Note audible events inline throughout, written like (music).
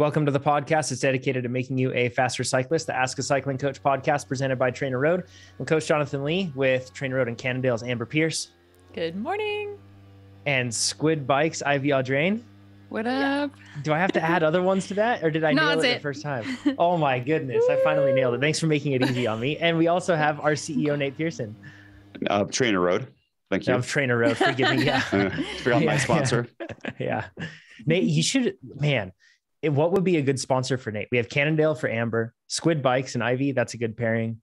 Welcome to the podcast. It's dedicated to making you a faster cyclist. The Ask a Cycling Coach podcast presented by TrainerRoad. I'm Coach Jonathan Lee with Trainer Road and Cannondale's Amber Pierce. Good morning. And Squid Bikes, Ivy Audrain. What up? Do I have to add other ones to that, or did I (laughs) No, nail it, that's the first time? (laughs) Oh my goodness! I finally nailed it. Thanks for making it easy on me. And we also have our CEO Nate Pearson Uh, Trainer Road. Thank you. of TrainerRoad. Forgive me. Yeah. Uh, (laughs) forgot Yeah, my sponsor. yeah. Nate, you should, man, it- what would be a good sponsor for Nate? We have Cannondale for Amber, Squid Bikes and Ivy. That's a good pairing.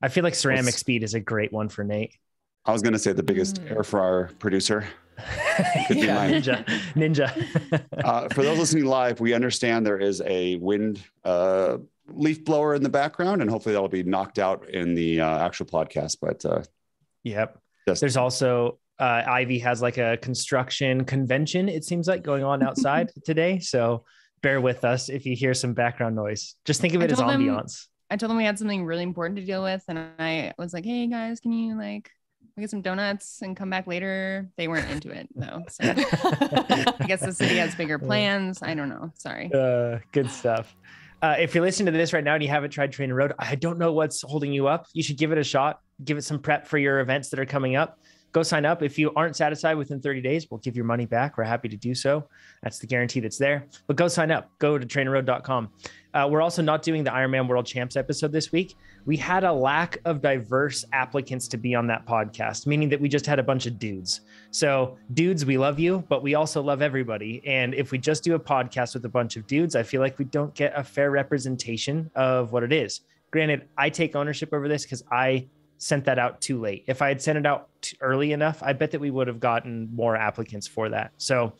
I feel like Ceramic What's- Speed is a great one for Nate. I was going to say the biggest Mm. air fryer producer. (laughs) Could be yeah, mine. Ninja. Ninja. (laughs) Uh, for those listening live, we understand there is a wind uh, leaf blower in the background, and hopefully that'll be knocked out in the uh, actual podcast. But uh, yep. just There's also, uh, Ivy has like a construction convention, it seems like, going on outside (laughs) today. So bear with us if you hear some background noise. Just think of it as ambiance. I told them we had something really important to deal with, and I was like, "Hey guys, can you like get some donuts and come back later?" They weren't into it though. So (laughs) I guess the city has bigger plans. I don't know. Sorry. Uh, good stuff. Uh, if you're listening to this right now and you haven't tried Trainer Road, I don't know what's holding you up. You should give it a shot. Give it some prep for your events that are coming up. Go sign up. If you aren't satisfied within 30 days, we'll give your money back. We're happy to do so. That's the guarantee that's there. But go sign up. Go to trainerroad.com. Uh, we're also not doing the Ironman World Champs episode this week. We had a lack of diverse applicants to be on that podcast, meaning that we just had a bunch of dudes. So, dudes, we love you, but we also love everybody. And if we just do a podcast with a bunch of dudes, I feel like we don't get a fair representation of what it is. Granted, I take ownership over this because I sent that out too late. If I had sent it out early enough, I bet that we would have gotten more applicants for that. So,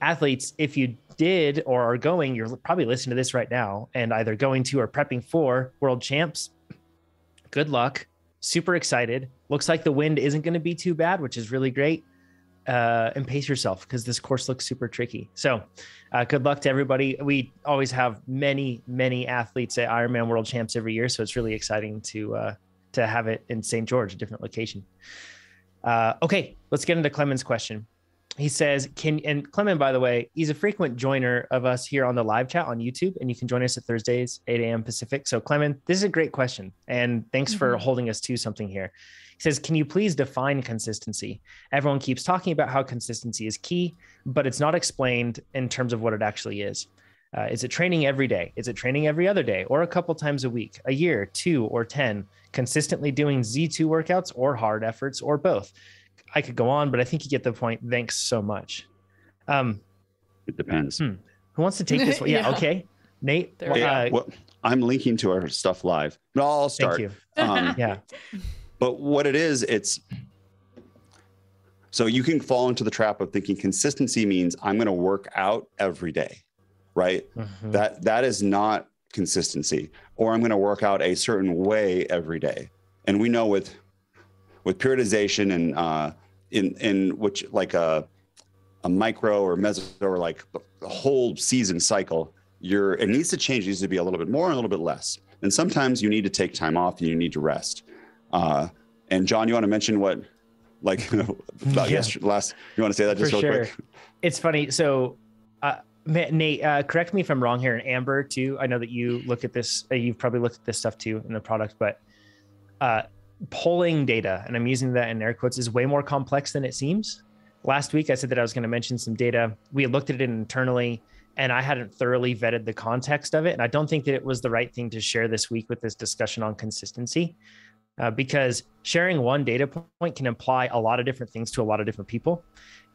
athletes, if you did or are going, you're probably listening to this right now and either going to or prepping for world champs. Good luck. Super excited. Looks like the wind isn't going to be too bad, which is really great. Uh, and pace yourself because this course looks super tricky. So, uh, good luck to everybody. We always have many, many athletes at Ironman World Champs every year, so it's really exciting to uh, to have it in St. George, a different location. Uh, okay, let's get into Clement's question. He says, "Can and Clement, by the way, he's a frequent joiner of us here on the live chat on YouTube, and you can join us at Thursdays, 8 a.m. Pacific. So, Clement, this is a great question, and thanks for Mhm. holding us to something here. He says, "Can you please define consistency? Everyone keeps talking about how consistency is key, but it's not explained in terms of what it actually is. Uh, is it training every day? Is it training every other day, or a couple times a week, a year, two, or ten? Consistently doing Z2 workouts, or hard efforts, or both?" I could go on, but I think you get the point. Thanks so much. Um, it depends. Hmm. who wants to take this (laughs) one? Yeah, Yeah. okay. Nate, There Okay, we uh, well, I'm linking to our stuff live. No, I'll start. thank you. Um, (laughs) Yeah, But what it is, it's so you can fall into the trap of thinking consistency means I'm going to work out every day, right? Mhm. That that is not consistency. Or I'm going to work out a certain way every day. And we know with with periodization and uh, in in which like a a micro or meso or like the whole season cycle, you're it needs to change. It needs to be a little bit more and a little bit less. And sometimes you need to take time off and you need to rest. Uh, and John, you want to mention what like (laughs) about Yeah. yesterday last? You want to say that just For real sure. quick? it's funny. So, Nate, uh, correct me if I'm wrong here, and Amber too. I know that you look at this. Uh, you've probably looked at this stuff too in the product, but uh, polling data, and I'm using that in air quotes, is way more complex than it seems. Last week, I said that I was going to mention some data. We had looked at it internally, and I hadn't thoroughly vetted the context of it. And I don't think that it was the right thing to share this week with this discussion on consistency, uh, because sharing one data point can imply a lot of different things to a lot of different people.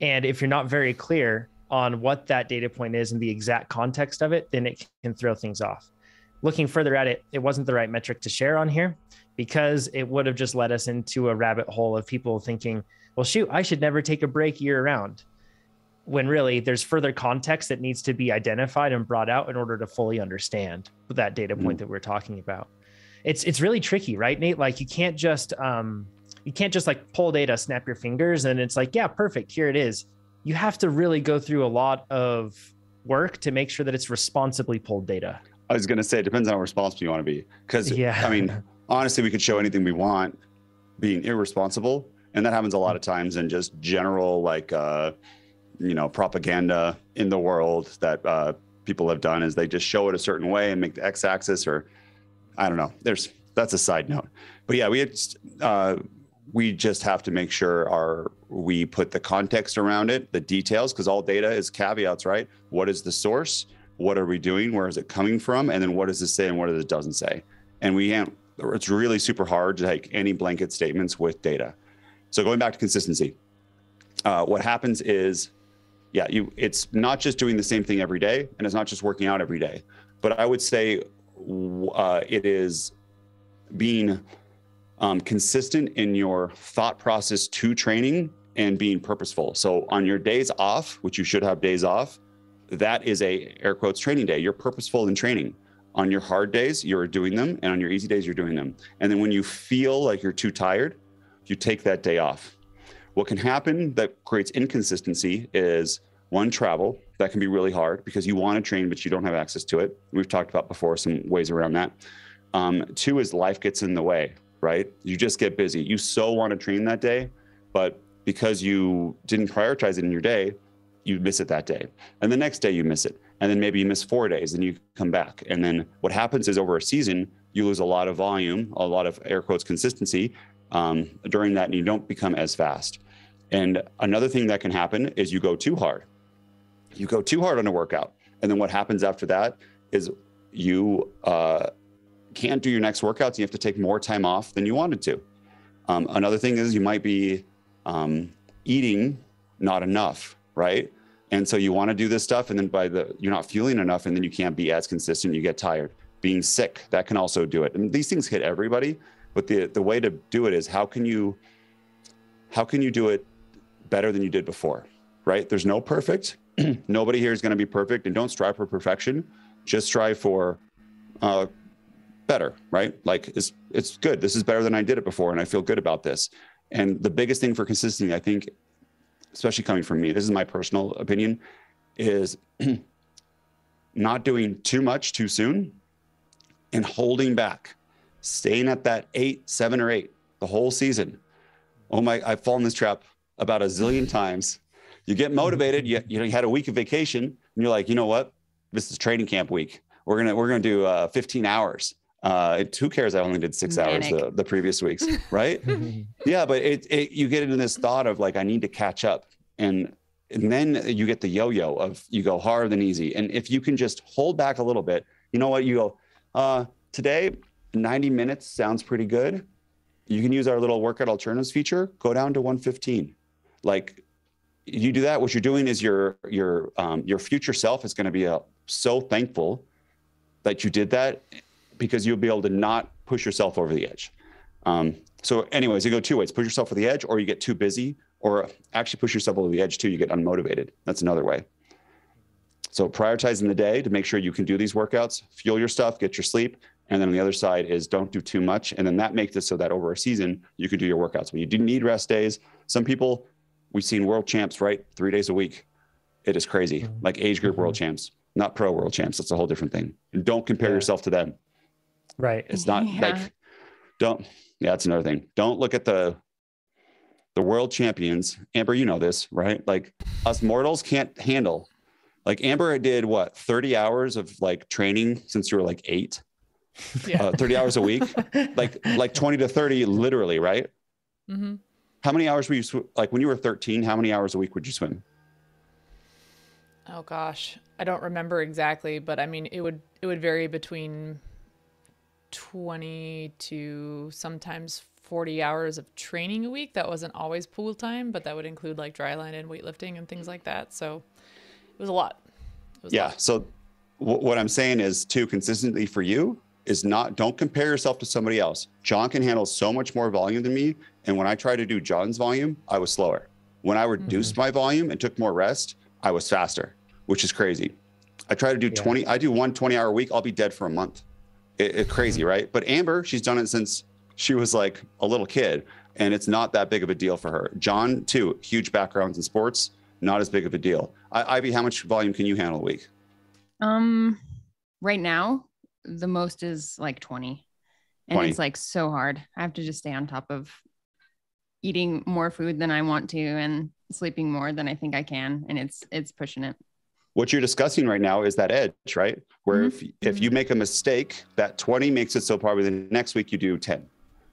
And if you're not very clear on what that data point is and the exact context of it, then it can throw things off. Looking further at it, it wasn't the right metric to share on here because it would have just led us into a rabbit hole of people thinking, well, shoot, I should never take a break year round. When really there's further context that needs to be identified and brought out in order to fully understand that data point that we're talking about. It's it's really tricky, right, Nate? Like you can't just um you can't just like pull data, snap your fingers, and it's like, yeah, perfect, here it is. You have to really go through a lot of work to make sure that it's responsibly pulled data. I was going to say it depends on how responsible you want to be. Because Yeah. I mean, honestly, we could show anything we want, being irresponsible, and that happens a lot of times in just general like uh, you know propaganda in the world that uh, people have done is they just show it a certain way and make the x-axis or I don't know. There's that's a side note, but yeah, we had, uh, we just have to make sure our we put the context around it, the details, because all data is caveats, right? What is the source? What are we doing? Where is it coming from? And then what does it say and what does it doesn't say? And we can't. It's really super hard to take any blanket statements with data. So going back to consistency, uh, what happens is, yeah, you. It's not just doing the same thing every day, and it's not just working out every day. But I would say uh, it is being um, consistent in your thought process to training and being purposeful. So on your days off, which you should have days off, that is a air quotes training day. You're purposeful in training. On your hard days, you're doing them, and on your easy days, you're doing them. And then when you feel like you're too tired, you take that day off. What can happen that creates inconsistency is one travel that can be really hard because you want to train but you don't have access to it. We've talked about before some ways around that. Um, two is life gets in the way right? You just get busy. You so want to train that day, but because you didn't prioritize it in your day, you miss it that day. And the next day you miss it. And then maybe you miss four days and you come back. And then what happens is over a season, you lose a lot of volume, a lot of air quotes consistency um, during that, and you don't become as fast. And another thing that can happen is you go too hard. You go too hard on a workout. And then what happens after that is you uh, can't do your next workouts. You have to take more time off than you wanted to. Um, another thing is you might be um, eating not enough, right? And so you want to do this stuff, and then by the you're not fueling enough, and then you can't be as consistent. You get tired. Being sick that can also do it. And these things hit everybody, but the the way to do it is how can you how can you do it better than you did before, right? There's no perfect. (clears throat) Nobody here is going to be perfect, and don't strive for perfection. Just strive for uh, better, right? Like it's it's good. This is better than I did it before, and I feel good about this. And the biggest thing for consistency, I think, especially coming from me, this is my personal opinion, is (clears throat) not doing too much too soon and holding back, staying at that eight, seven, or eight the whole season. Oh my, I've fallen this trap about a zillion times. You get motivated, you, you, know, you had a week of vacation, and you're like, you know what? This is training camp week. We're gonna we're gonna do uh, 15 hours uh, it, who cares? I only did six Manic. hours the, the previous weeks, (laughs) right? (laughs) yeah, but it, it you get into this thought of like I need to catch up, and and then you get the yo-yo of you go hard and easy, and if you can just hold back a little bit, you know what? You go uh, today, 90 minutes sounds pretty good. You can use our little workout alternatives feature. Go down to 115. Like you do that, what you're doing is your your um, your future self is going to be uh, so thankful that you did that because you'll be able to not push yourself over the edge. Um, so, anyways, you go two ways: push yourself over the edge, or you get too busy, or actually push yourself over the edge too. You get unmotivated. That's another way. So, prioritizing the day to make sure you can do these workouts, fuel your stuff, get your sleep, and then on the other side is don't do too much, and then that makes it so that over a season you can do your workouts. When you do need rest days, some people we've seen world champs right three days a week. It is crazy, mm-hmm. like age group mm-hmm. world champs, not pro world champs. That's a whole different thing. And don't compare yeah. yourself to them. Right. It's not yeah. like don't yeah, that's another thing. Don't look at the the world champions. Amber, you know this, right? Like us mortals can't handle. Like Amber did what 30 hours of like training since you were like eight. Yeah. (laughs) Uh, 30 hours a week. like like 20 to 30 literally, right? Mm-hmm. How many hours were you sw- like when you were 13? How many hours a week would you swim? Oh gosh, I don't remember exactly, but I mean it would it would vary between 20 to sometimes 40 hours of training a week. That wasn't always pool time, but that would include like dryland and weightlifting and things like that. So it was a lot. Was yeah. Lot. So w- what I'm saying is to consistently for you is not don't compare yourself to somebody else. John can handle so much more volume than me. And when I tried to do John's volume, I was slower. When I reduced mm-hmm. my volume and took more rest, I was faster, which is crazy. I try to do yeah. 20, I do one 20 hour week, I'll be dead for a month it, it, crazy, right? But Amber, she's done it since she was like a little kid, and it's not that big of a deal for her. John, too, huge backgrounds in sports, not as big of a deal. I, Ivy, how much volume can you handle a week? Um, right now, the most is like 20. And 20. it's like so hard. I have to just stay on top of eating more food than I want to and sleeping more than I think I can. And it's it's pushing it. What you're discussing right now is that edge, right? Where Mhm. if if you make a mistake, that 20 makes it so probably the next week you do 10,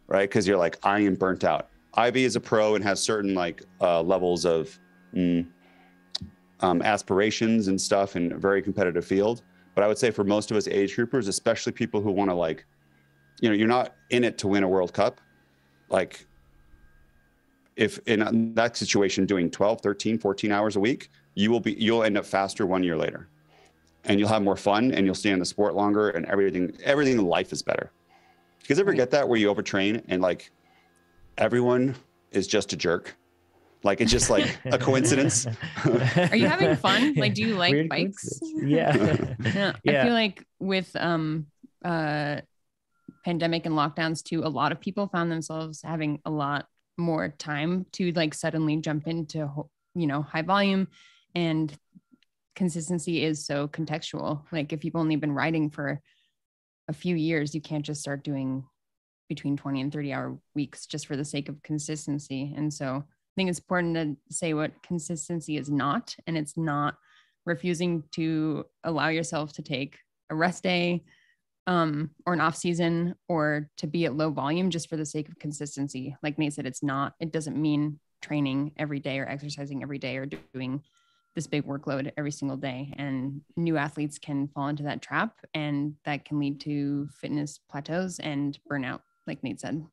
right? Because you're like, I am burnt out. Ivy is a pro and has certain like uh, levels of mm, um, aspirations and stuff in a very competitive field. But I would say for most of us age groupers, especially people who want to like, you know, you're not in it to win a World Cup. Like if in that situation doing 12 13 14 hours a week you will be you'll end up faster one year later and you'll have more fun and you'll stay in the sport longer and everything everything in life is better you guys ever get that where you overtrain and like everyone is just a jerk like it's just like a coincidence (laughs) Are you having fun? Like, do you like Weird bikes? Yeah. Yeah. (laughs) Yeah. I feel like with um uh pandemic and lockdowns too, a lot of people found themselves having a lot more time to like suddenly jump into you know high volume and consistency is so contextual. Like if you've only been riding for a few years, you can't just start doing between 20 and 30 hour weeks just for the sake of consistency. And so I think it's important to say what consistency is not, and it's not refusing to allow yourself to take a rest day um, or an off season or to be at low volume just for the sake of consistency. Like Nate said, it's not, it doesn't mean training every day or exercising every day or doing this big workload every single day. And new athletes can fall into that trap and that can lead to fitness plateaus and burnout, like Nate said.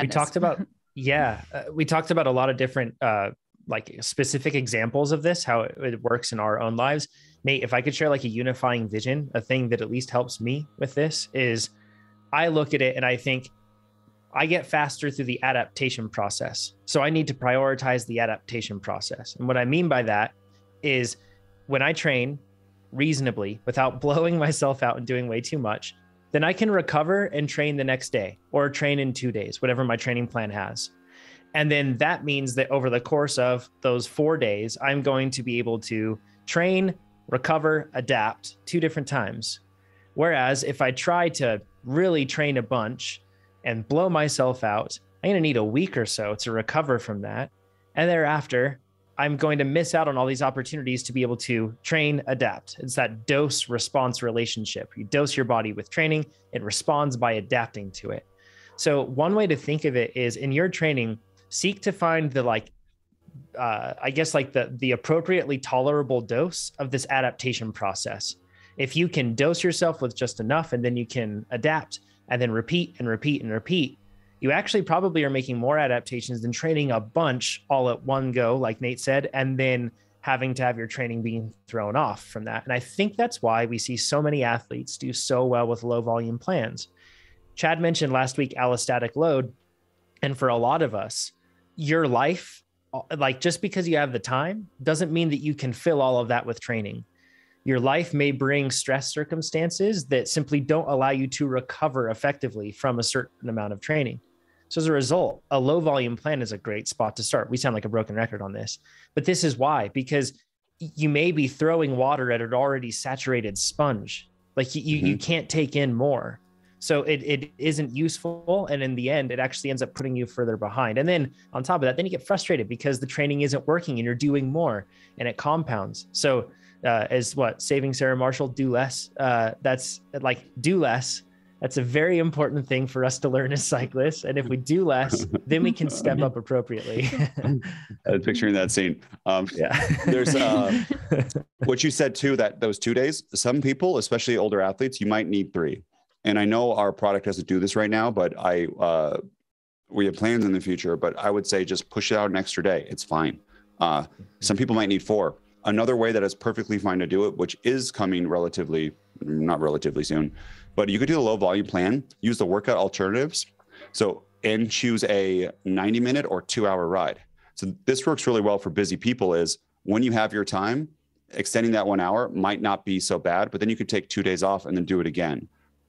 we talked about (laughs) yeah uh, we talked about a lot of different uh like specific examples of this how it, it works in our own lives nate if i could share like a unifying vision a thing that at least helps me with this is i look at it and i think i get faster through the adaptation process so i need to prioritize the adaptation process and what i mean by that is when i train reasonably without (laughs) blowing myself out and doing way too much then I can recover and train the next day or train in two days, whatever my training plan has. And then that means that over the course of those four days, I'm going to be able to train, recover, adapt two different times. Whereas if I try to really train a bunch and blow myself out, I'm going to need a week or so to recover from that. And thereafter, I'm going to miss out on all these opportunities to be able to train, adapt. It's that dose response relationship. You dose your body with training, it responds by adapting to it. So, one way to think of it is in your training, seek to find the like, uh, I guess, like the, the appropriately tolerable dose of this adaptation process. If you can dose yourself with just enough and then you can adapt and then repeat and repeat and repeat, you actually probably are making more adaptations than training a bunch all at one go, like Nate said, and then having to have your training being thrown off from that. And I think that's why we see so many athletes do so well with low volume plans. Chad mentioned last week allostatic load. And for a lot of us, your life, like just because you have the time, doesn't mean that you can fill all of that with training. Your life may bring stress circumstances that simply don't allow you to recover effectively from a certain amount of training. So as a result, a low volume plan is a great spot to start. We sound like a broken record on this, but this is why because you may be throwing water at an already saturated sponge. Like you, you, you can't take in more. So it, it isn't useful. And in the end, it actually ends up putting you further behind. And then on top of that, then you get frustrated because the training isn't working and you're doing more and it compounds. So uh, as what saving Sarah Marshall, do less. Uh, that's like do less. That's a very important thing for us to learn as cyclists. And if we do less, then we can step up appropriately. (laughs) I was picturing that scene. Um, yeah. There's uh, (laughs) what you said too that those two days. Some people, especially older athletes, you might need three. And I know our product doesn't do this right now, but I uh, we have plans in the future. But I would say just push it out an extra day. It's fine. Uh, some people might need four. Another way that is perfectly fine to do it, which is coming relatively, not relatively soon, but you could do a low volume plan, use the workout alternatives. So, and choose a 90 minute or two hour ride. So, this works really well for busy people is when you have your time, extending that one hour might not be so bad, but then you could take two days off and then do it again.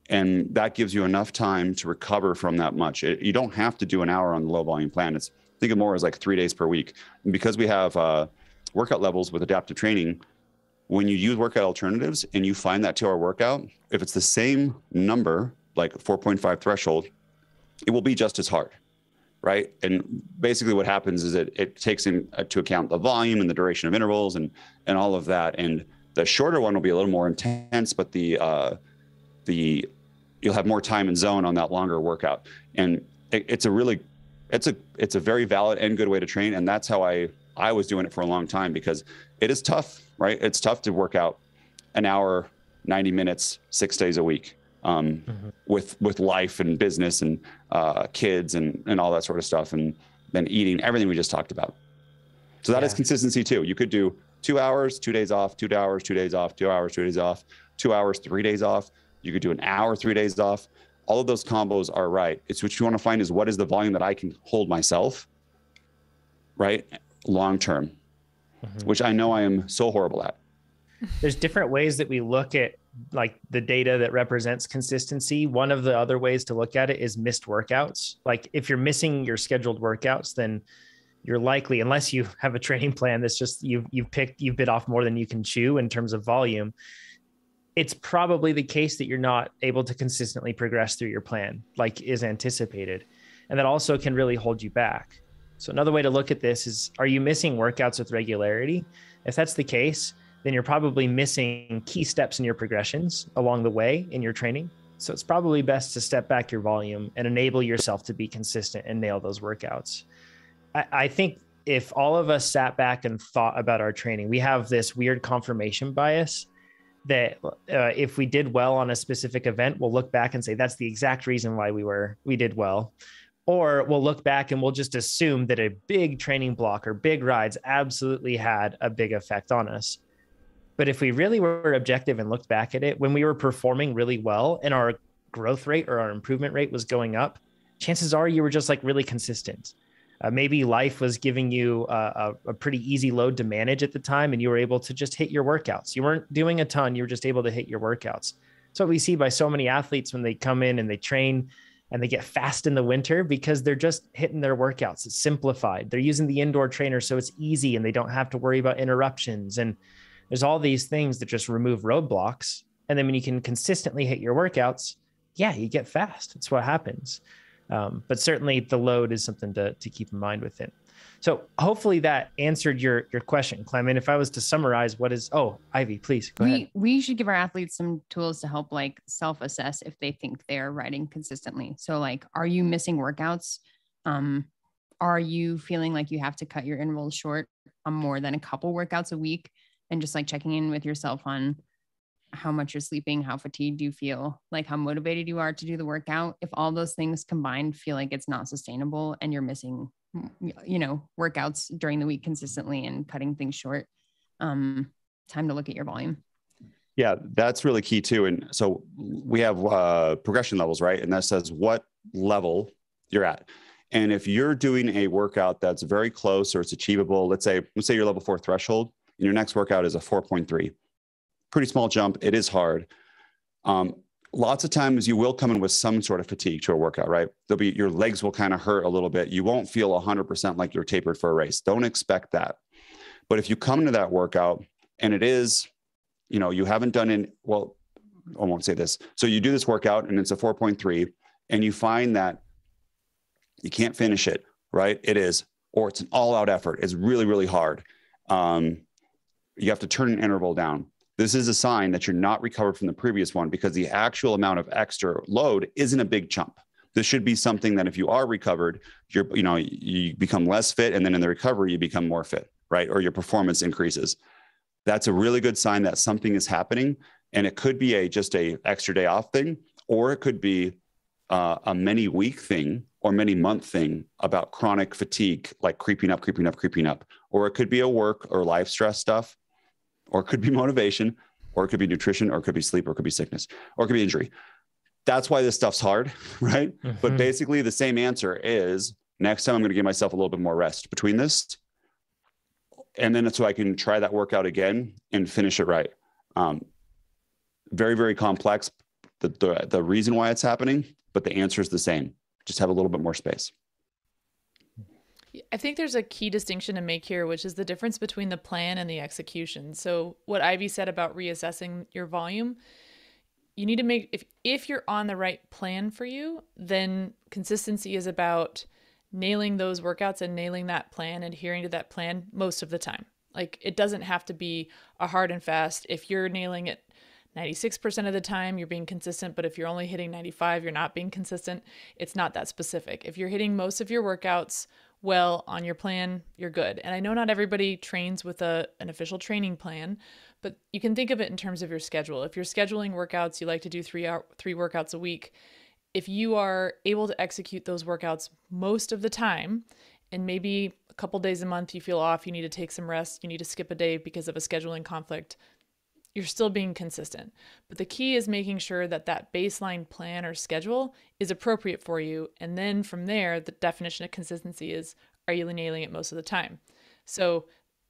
And that gives you enough time to recover from that much. It, you don't have to do an hour on the low volume plan. It's think of more as like three days per week. And because we have uh, workout levels with adaptive training, when you use workout alternatives and you find that two hour workout, if it's the same number, like 4.5 threshold, it will be just as hard. Right. And basically what happens is it, it takes into account the volume and the duration of intervals and, and all of that. And The shorter one will be a little more intense, but the uh, the you'll have more time and zone on that longer workout. And it, it's a really it's a it's a very valid and good way to train. And that's how I I was doing it for a long time because it is tough, right? It's tough to work out an hour, 90 minutes, six days a week. Um, mm-hmm. with with life and business and uh, kids and and all that sort of stuff and then eating everything we just talked about. So that yeah. is consistency too. You could do two hours, two days off, two hours, two days off, two hours, two days off, two hours, three days off. You could do an hour, three days off. All of those combos are right. It's what you want to find is what is the volume that I can hold myself, right? Long term, mm-hmm. which I know I am so horrible at. There's different ways that we look at like the data that represents consistency. One of the other ways to look at it is missed workouts. Like if you're missing your scheduled workouts, then you're likely, unless you have a training plan that's just you've you've picked you've bit off more than you can chew in terms of volume, it's probably the case that you're not able to consistently progress through your plan like is anticipated. And that also can really hold you back. So another way to look at this is are you missing workouts with regularity? If that's the case, then you're probably missing key steps in your progressions along the way in your training. So it's probably best to step back your volume and enable yourself to be consistent and nail those workouts. I, I think if all of us sat back and thought about our training, we have this weird confirmation bias that uh, if we did well on a specific event, we'll look back and say that's the exact reason why we were we did well. Or we'll look back and we'll just assume that a big training block or big rides absolutely had a big effect on us. But if we really were objective and looked back at it, when we were performing really well and our growth rate or our improvement rate was going up, chances are you were just like really consistent. Uh, maybe life was giving you a, a, a, pretty easy load to manage at the time and you were able to just hit your workouts. You weren't doing a ton you were just able to hit your workouts. So what we see by so many athletes when they come in and they train and they get fast in the winter because they're just hitting their workouts. It's simplified. They're using the indoor trainer so it's easy and they don't have to worry about interruptions. And there's all these things that just remove roadblocks. And then when you can consistently hit your workouts yeah you get fast. That's what happens. Um, but certainly the load is something to, to keep in mind with it. So hopefully that answered your your question, Clement. If I was to summarize, what is oh Ivy, please go we, ahead. We should give our athletes some tools to help like self-assess if they think they're riding consistently. So like, are you missing workouts? Um, are you feeling like you have to cut your intervals short on more than a couple workouts a week? And just like checking in with yourself on how much you're sleeping, how fatigued you feel, like how motivated you are to do the workout. If all those things combined feel like it's not sustainable and you're missing, you know, workouts during the week consistently and cutting things short, um, time to look at your volume. Yeah, that's really key too. And so we have uh, progression levels, right? And that says what level you're at. And if you're doing a workout that's very close or it's achievable, let's say, let's say your level four threshold, and your next workout is a 4.3 pretty small jump. It is hard. Um, lots of times you will come in with some sort of fatigue to a workout, right? There'll be your legs will kind of hurt a little bit. You won't feel 100% like you're tapered for a race. Don't expect that. But if you come into that workout and it is, you know, you haven't done in, well, I won't say this. So you do this workout and it's a 4.3 and you find that you can't finish it, right? It is, or it's an all out effort. It's really, really hard. Um, you have to turn an interval down this is a sign that you're not recovered from the previous one because the actual amount of extra load isn't a big chunk. This should be something that if you are recovered, you're, you know, you become less fit. And then in the recovery, you become more fit, right? Or your performance increases. That's a really good sign that something is happening. And it could be a just a extra day off thing, or it could be uh, a many week thing or many month thing about chronic fatigue, like creeping up, creeping up, creeping up. Or it could be a work or life stress stuff or it could be motivation, or it could be nutrition, or it could be sleep, or it could be sickness, or it could be injury. That's why this stuff's hard, (laughs) right? Mm-hmm. But basically, the same answer is next time I'm going to give myself a little bit more rest between this. And then so I can try that workout again and finish it right. Um, very, very complex. The, the, the reason why it's happening, but the answer is the same. Just have a little bit more space. I think there's a key distinction to make here, which is the difference between the plan and the execution. So, what Ivy said about reassessing your volume, you need to make if if you're on the right plan for you, then consistency is about nailing those workouts and nailing that plan, adhering to that plan most of the time. Like it doesn't have to be a hard and fast. If you're nailing it 96% of the time, you're being consistent, but if you're only hitting 95, you're not being consistent. It's not that specific. If you're hitting most of your workouts well on your plan, you're good. And I know not everybody trains with a an official training plan, but you can think of it in terms of your schedule. If you're scheduling workouts, you like to do 3 hour, 3 workouts a week. If you are able to execute those workouts most of the time, and maybe a couple days a month you feel off, you need to take some rest, you need to skip a day because of a scheduling conflict, you're still being consistent. But the key is making sure that that baseline plan or schedule is appropriate for you. And then from there, the definition of consistency is are you nailing it most of the time? So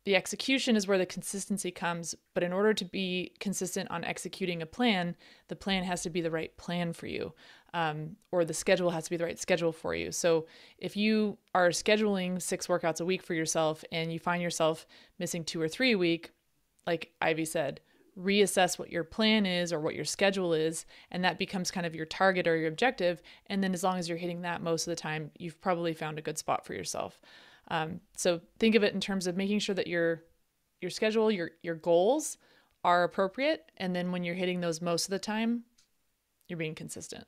the execution is where the consistency comes. But in order to be consistent on executing a plan, the plan has to be the right plan for you, um, or the schedule has to be the right schedule for you. So if you are scheduling six workouts a week for yourself and you find yourself missing two or three a week, like Ivy said, reassess what your plan is or what your schedule is and that becomes kind of your target or your objective. And then as long as you're hitting that most of the time you've probably found a good spot for yourself. Um, so think of it in terms of making sure that your your schedule your your goals are appropriate. And then when you're hitting those most of the time you're being consistent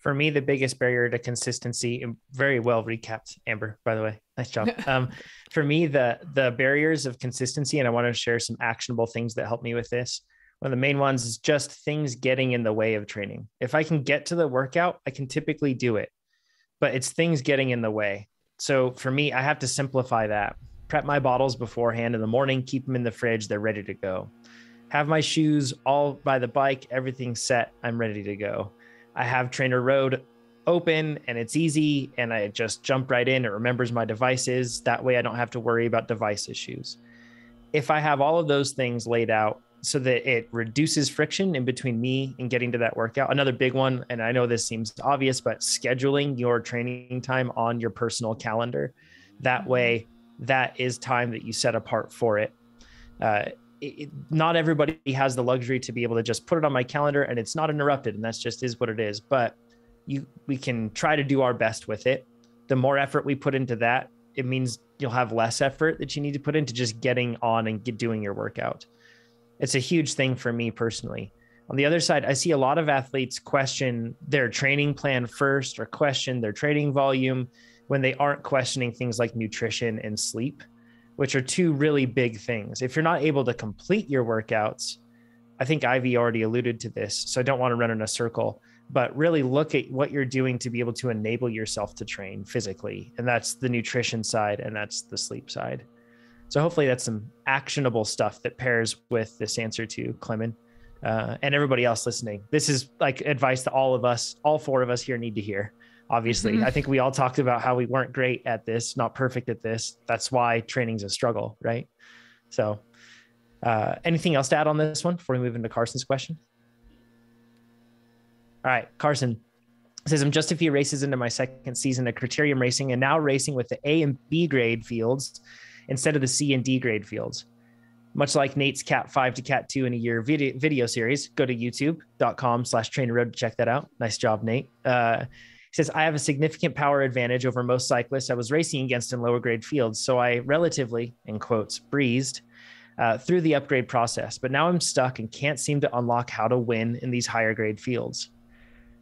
for me, the biggest barrier to consistency, very well recapped, Amber, by the way, nice job. (laughs) Um, for me, the the barriers of consistency, and I want to share some actionable things that help me with this. One of the main ones is just things getting in the way of training. If I can get to the workout, I can typically do it, but it's things getting in the way. So for me, I have to simplify that. Prep my bottles beforehand in the morning, keep them in the fridge, they're ready to go. Have my shoes all by the bike, everything set, I'm ready to go I have Trainer Road open and it's easy and I just jump right in. It remembers my devices. That way I don't have to worry about device issues. If I have all of those things laid out so that it reduces friction in between me and getting to that workout. Another big one, and I know this seems obvious, but scheduling your training time on your personal calendar. That way, that is time that you set apart for it. Uh, it, not everybody has the luxury to be able to just put it on my calendar and it's not interrupted and that's just is what it is but you we can try to do our best with it. The more effort we put into that it means you'll have less effort that you need to put into just getting on and get doing your workout. It's a huge thing for me personally. On the other side i see a lot of athletes question their training plan first or question their training volume when they aren't questioning things like nutrition and sleep which are two really big things. If you're not able to complete your workouts, I think Ivy already alluded to this, so I don't want to run in a circle, but really look at what you're doing to be able to enable yourself to train physically. And that's the nutrition side and that's the sleep side. So hopefully that's some actionable stuff that pairs with this answer to Clement uh, and everybody else listening. This is like advice that all of us, all four of us here need to hear obviously mm-hmm. i think we all talked about how we weren't great at this not perfect at this that's why training's a struggle right so uh, anything else to add on this one before we move into carson's question all right carson says i'm just a few races into my second season of criterium racing and now racing with the a and b grade fields instead of the c and d grade fields much like Nate's Cat 5 to Cat 2 in a year video, video series, go to youtube.com slash TrainerRoad to check that out. Nice job, Nate. Uh, says, I have a significant power advantage over most cyclists I was racing against in lower grade fields. So I relatively, in quotes, breezed uh, through the upgrade process. But now I'm stuck and can't seem to unlock how to win in these higher grade fields.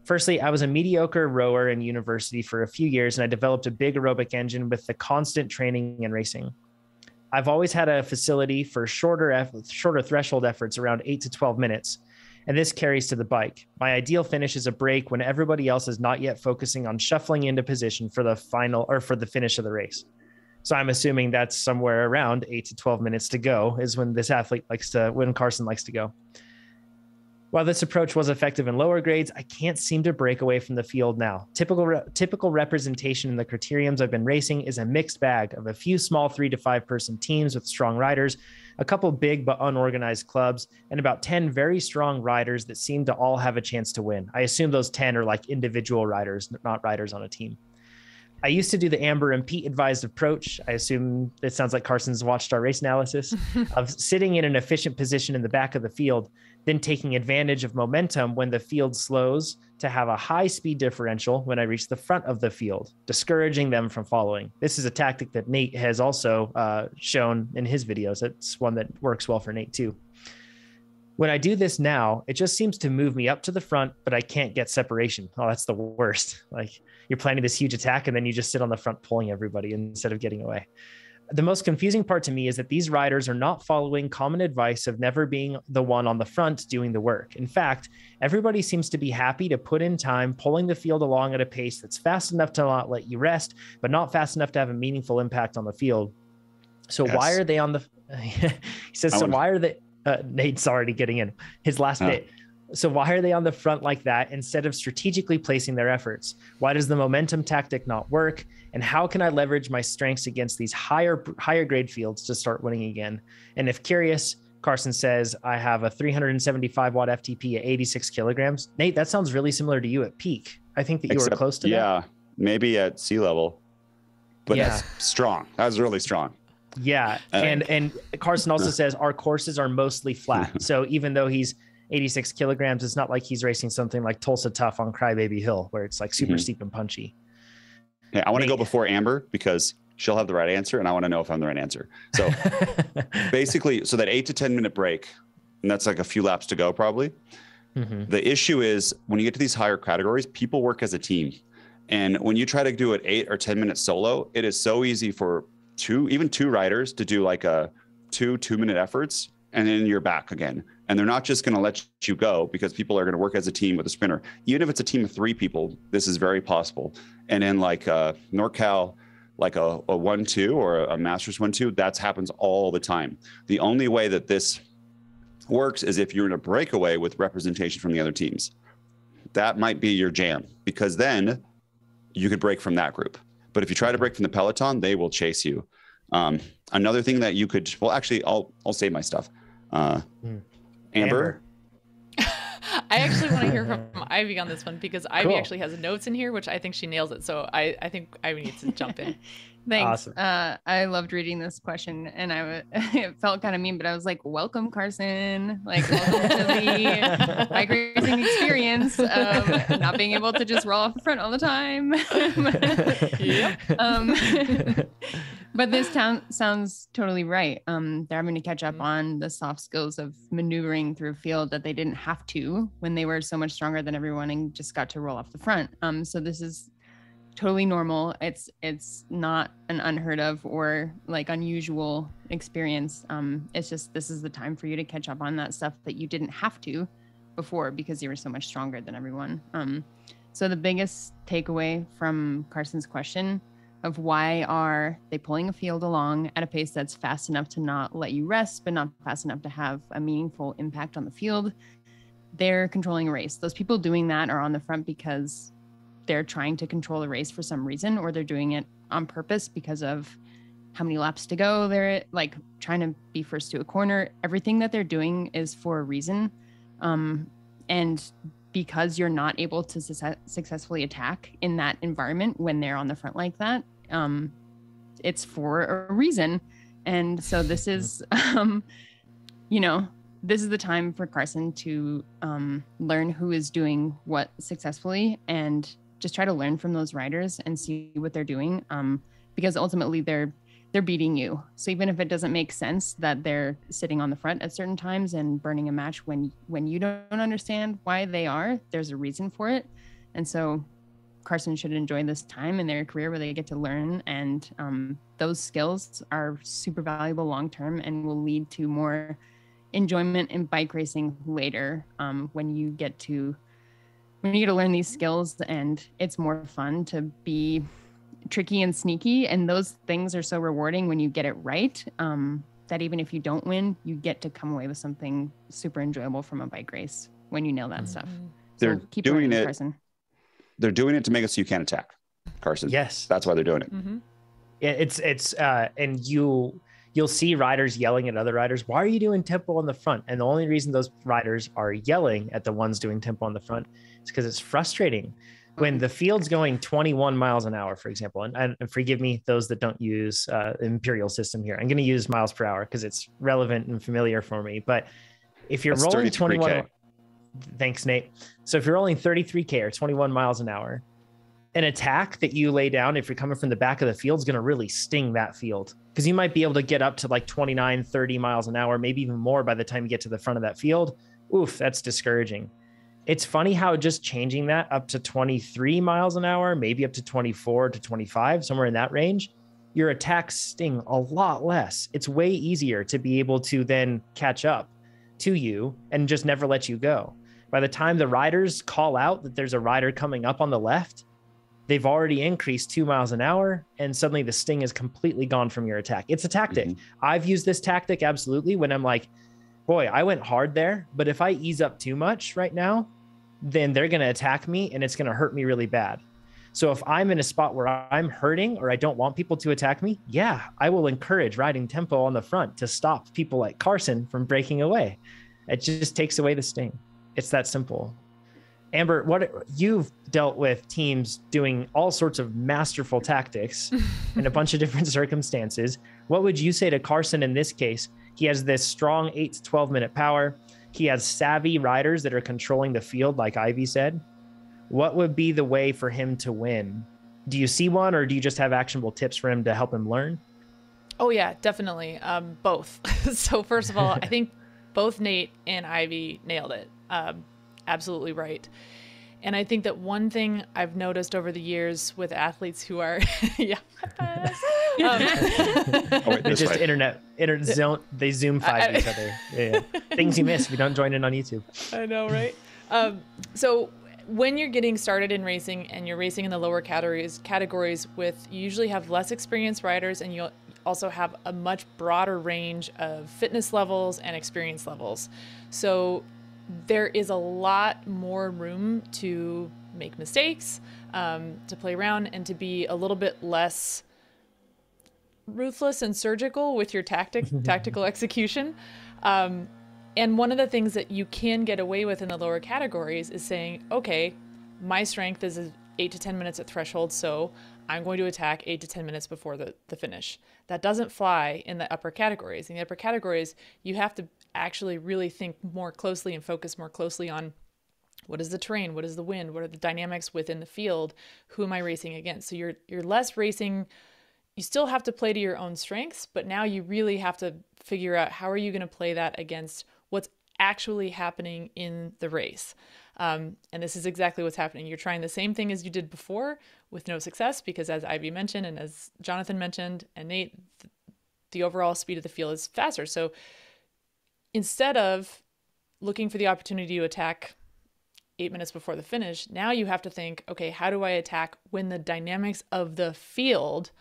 Firstly, I was a mediocre rower in university for a few years and I developed a big aerobic engine with the constant training and racing. I've always had a facility for shorter, shorter threshold efforts around eight to 12 minutes and this carries to the bike. My ideal finish is a break when everybody else is not yet focusing on shuffling into position for the final or for the finish of the race. So I'm assuming that's somewhere around eight to 12 minutes to go is when this athlete likes to, when Carson likes to go. While this approach was effective in lower grades, I can't seem to break away from the field now. Typical re- typical representation in the criteriums I've been racing is a mixed bag of a few small 3 to 5 person teams with strong riders, a couple big but unorganized clubs, and about 10 very strong riders that seem to all have a chance to win. I assume those 10 are like individual riders, not riders on a team. I used to do the Amber and Pete advised approach. I assume it sounds like Carson's watched our race analysis (laughs) of sitting in an efficient position in the back of the field, then taking advantage of momentum when the field slows to have a high speed differential when I reach the front of the field, discouraging them from following. This is a tactic that Nate has also uh, shown in his videos. It's one that works well for Nate too. When I do this now, it just seems to move me up to the front, but I can't get separation. Oh, that's the worst. Like you're planning this huge attack and then you just sit on the front pulling everybody instead of getting away. The most confusing part to me is that these riders are not following common advice of never being the one on the front doing the work. In fact, everybody seems to be happy to put in time pulling the field along at a pace that's fast enough to not let you rest, but not fast enough to have a meaningful impact on the field. So yes. why are they on the? (laughs) he says. so why are they? Uh, Nate's already getting in his last bit. So why are they on the front like that instead of strategically placing their efforts? Why does the momentum tactic not work? And how can I leverage my strengths against these higher higher grade fields to start winning again? And if curious, Carson says I have a 375 watt FTP at 86 kilograms. Nate, that sounds really similar to you at peak. I think that you Except, were close to yeah, that. Yeah, maybe at sea level, but yeah. that's strong. That was really strong. Yeah, uh, and and Carson also (laughs) says our courses are mostly flat. (laughs) so even though he's 86 kilograms. It's not like he's racing something like Tulsa Tough on Crybaby Hill, where it's like super mm-hmm. steep and punchy. Yeah, I want to go before Amber because she'll have the right answer, and I want to know if I'm the right answer. So (laughs) basically, so that eight to 10 minute break, and that's like a few laps to go probably. Mm-hmm. The issue is when you get to these higher categories, people work as a team. And when you try to do it eight or 10 minutes solo, it is so easy for two, even two riders to do like a two two minute efforts and then you're back again. And they're not just going to let you go because people are going to work as a team with a sprinter. Even if it's a team of three people, this is very possible. And in like uh, NorCal, like a, a one two or a Masters one two, that happens all the time. The only way that this works is if you're in a breakaway with representation from the other teams. That might be your jam because then you could break from that group. But if you try to break from the peloton, they will chase you. Um, another thing that you could, well, actually, I'll I'll save my stuff. Uh, mm. Amber. (laughs) I actually want to hear from Ivy on this one because Ivy cool. actually has notes in here, which I think she nails it. So I, I think Ivy needs to jump in. (laughs) Thanks. Awesome. Uh, I loved reading this question, and I w- (laughs) it felt kind of mean, but I was like, "Welcome, Carson! Like, welcome to the bike racing experience of not being able to just roll off the front all the time." yeah. (laughs) Um, (laughs) but this town sounds totally right. Um, they're having to catch up mm-hmm. on the soft skills of maneuvering through a field that they didn't have to when they were so much stronger than everyone and just got to roll off the front. Um, so this is totally normal. It's it's not an unheard of or like unusual experience. Um, it's just this is the time for you to catch up on that stuff that you didn't have to before because you were so much stronger than everyone. Um, so the biggest takeaway from Carson's question of why are they pulling a field along at a pace that's fast enough to not let you rest, but not fast enough to have a meaningful impact on the field. They're controlling a race. Those people doing that are on the front because they're trying to control the race for some reason, or they're doing it on purpose because of how many laps to go. They're like trying to be first to a corner. Everything that they're doing is for a reason. Um, and because you're not able to su- successfully attack in that environment when they're on the front like that um, it's for a reason and so this is (laughs) um, you know this is the time for carson to um, learn who is doing what successfully and just try to learn from those riders and see what they're doing um, because ultimately they're they're beating you. So even if it doesn't make sense that they're sitting on the front at certain times and burning a match when when you don't understand why they are, there's a reason for it. And so Carson should enjoy this time in their career where they get to learn, and um, those skills are super valuable long term and will lead to more enjoyment in bike racing later um, when you get to when you get to learn these skills and it's more fun to be tricky and sneaky. And those things are so rewarding when you get it right um, that even if you don't win you get to come away with something super enjoyable from a bike race when you nail that mm-hmm. stuff. They're keep doing it carson. They're doing it to make it so you can't attack carson. Yes. That's why they're doing it. Mm-hmm. yeah, it's it's uh and you you'll see riders yelling at other riders why are you doing tempo on the front? And the only reason those riders are yelling at the ones doing tempo on the front is because it's frustrating when the field's going 21 miles an hour, for example, and, and forgive me, those that don't use uh, imperial system here, I'm going to use miles per hour because it's relevant and familiar for me. But if you're That's rolling 33K. 21, thanks, Nate. So if you're rolling 33K or 21 miles an hour, an attack that you lay down, if you're coming from the back of the field, is going to really sting that field because you might be able to get up to like 29, 30 miles an hour, maybe even more by the time you get to the front of that field. Oof, that's discouraging. It's funny how just changing that up to 23 miles an hour, maybe up to 24 to 25, somewhere in that range, your attacks sting a lot less. It's way easier to be able to then catch up to you and just never let you go. By the time the riders call out that there's a rider coming up on the left, they've already increased two miles an hour, and suddenly the sting is completely gone from your attack. It's a tactic. Mhm. I've used this tactic absolutely when I'm like, boy, I went hard there, but if I ease up too much right now, then they're going to attack me and it's going to hurt me really bad. So if I'm in a spot where I'm hurting or I don't want people to attack me, yeah, I will encourage riding tempo on the front to stop people like Carson from breaking away. It just takes away the sting. It's that simple. Amber, what you've dealt with teams doing all sorts of masterful tactics (laughs) in a bunch of different circumstances. What would you say to Carson in this case? He has this strong 8 to 12 minute power. He has savvy riders that are controlling the field like Ivy said. What would be the way for him to win? Do you see one or do you just have actionable tips for him to help him learn? Oh yeah, definitely. Um, both. (laughs) so first of all, I think both Nate and Ivy nailed it. Um, absolutely right. And I think that one thing I've noticed over the years with athletes who are, (laughs) yeah, um, (laughs) Oh, wait, They this just way. internet, internet zone, they zoom five I- each other. Yeah, yeah. (laughs) Things you miss if you don't join in on YouTube. I know, right? um, so when you're getting started in racing and you're racing in the lower categories, categories with you usually have less experienced riders and you'll also have a much broader range of fitness levels and experience levels. So there is a lot more room to make mistakes, um, to play around, and to be a little bit less ruthless and surgical with your tactic (laughs) tactical execution. Um, and one of the things that you can get away with in the lower categories is saying, okay, my strength is eight to 10 minutes at threshold, so I'm going to attack eight to 10 minutes before the, the finish. That doesn't fly in the upper categories. In the upper categories, you have to actually really think more closely and focus more closely on what is the terrain what is the wind what are the dynamics within the field who am i racing against? So you're you're less racing you still have to play to your own strengths but now you really have to figure out how are you going to play that against what's actually happening in the race. Um, and this is exactly what's happening. You're trying the same thing as you did before with no success because as ivy mentioned and as jonathan mentioned and nate the overall speed of the field is faster. So instead of looking for the opportunity to attack eight minutes before the finish, now you have to think, okay, how do I attack when the dynamics of the field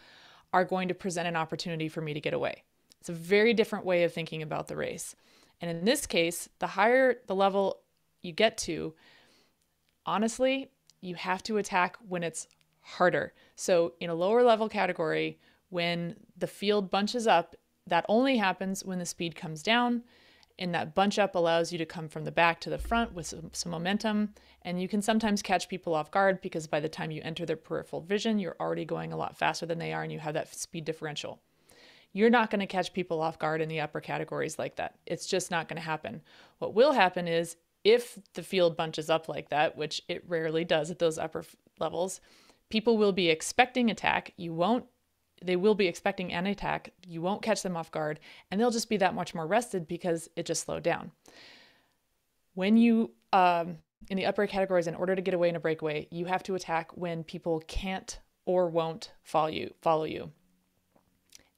are going to present an opportunity for me to get away? It's a very different way of thinking about the race. And in this case, the higher the level you get to, honestly, you have to attack when it's harder. So in a lower level category, when the field bunches up, that only happens when the speed comes down and that bunch up allows you to come from the back to the front with some, some, momentum. And you can sometimes catch people off guard because by the time you enter their peripheral vision you're already going a lot faster than they are and you have that speed differential. You're not going to catch people off guard in the upper categories like that. It's just not going to happen. What will happen is if the field bunches up like that which it rarely does at those upper levels people will be expecting attack. You won't they will be expecting an attack. You won't catch them off guard, and they'll just be that much more rested because it just slowed down. When you, um, in the upper categories, in order to get away in a breakaway, you have to attack when people can't or won't follow you. Follow you.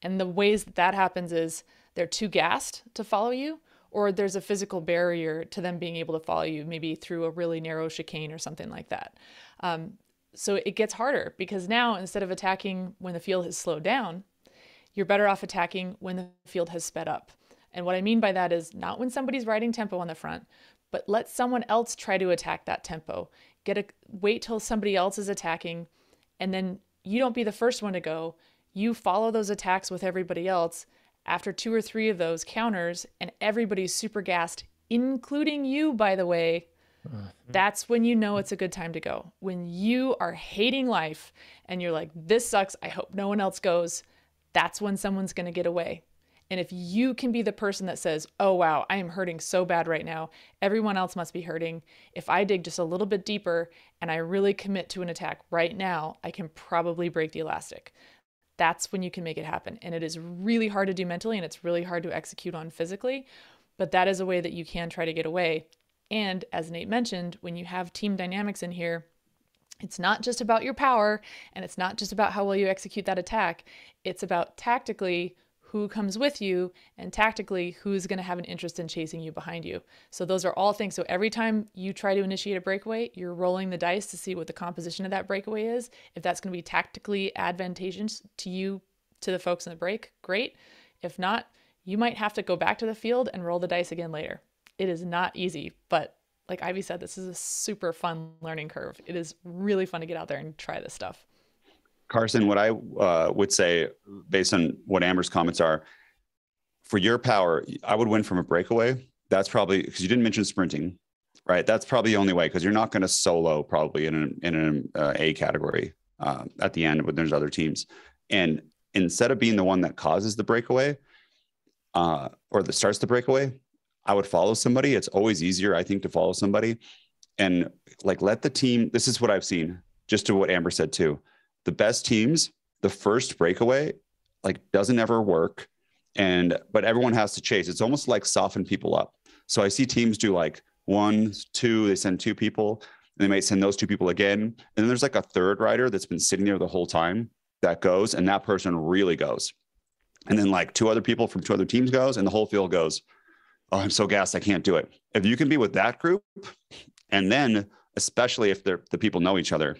And the ways that that happens is they're too gassed to follow you, or there's a physical barrier to them being able to follow you, maybe through a really narrow chicane or something like that. Um, so it gets harder because now instead of attacking when the field has slowed down, you're better off attacking when the field has sped up. And what I mean by that is not when somebody's riding tempo on the front, but let someone else try to attack that tempo. Get a wait till somebody else is attacking and then you don't be the first one to go. You follow those attacks with everybody else. After two or three of those counters and everybody's super gassed, including you by the way, Mm-hmm. That's when you know it's a good time to go. When you are hating life and you're like, this sucks. I hope no one else goes. That's when someone's going to get away. And if you can be the person that says, oh, wow, I am hurting so bad right now, everyone else must be hurting. If I dig just a little bit deeper and I really commit to an attack right now, I can probably break the elastic. That's when you can make it happen. And it is really hard to do mentally and it's really hard to execute on physically. But that is a way that you can try to get away. And as Nate mentioned, when you have team dynamics in here, it's not just about your power and it's not just about how well you execute that attack. It's about tactically who comes with you, and tactically, who's going to have an interest in chasing you behind you. So, those are all things. So, every time you try to initiate a breakaway, you're rolling the dice to see what the composition of that breakaway is. If that's going to be tactically advantageous to you, to the folks in the break, great. If not, you might have to go back to the field and roll the dice again later. It is not easy, but like Ivy said, this is a super fun learning curve. It is really fun to get out there and try this stuff. Carson, what I uh, would say, based on what Amber's comments are, for your power, I would win from a breakaway. That's probably because you didn't mention sprinting, right? That's probably the only way because you're not going to solo probably in an in an uh, A category uh, at the end when there's other teams. And instead of being the one that causes the breakaway uh, or that starts the breakaway, I would follow somebody. It's always easier, I think, to follow somebody and like let the team. This is what I've seen, just to what Amber said too the best teams, the first breakaway like doesn't ever work. And but everyone has to chase. It's almost like soften people up. So I see teams do like one, two, they send two people, and they might send those two people again. And then there's like a third rider that's been sitting there the whole time that goes, and that person really goes. And then like two other people from two other teams goes, and the whole field goes, Oh, I'm so gassed, I can't do it. If you can be with that group, and then especially if the people know each other,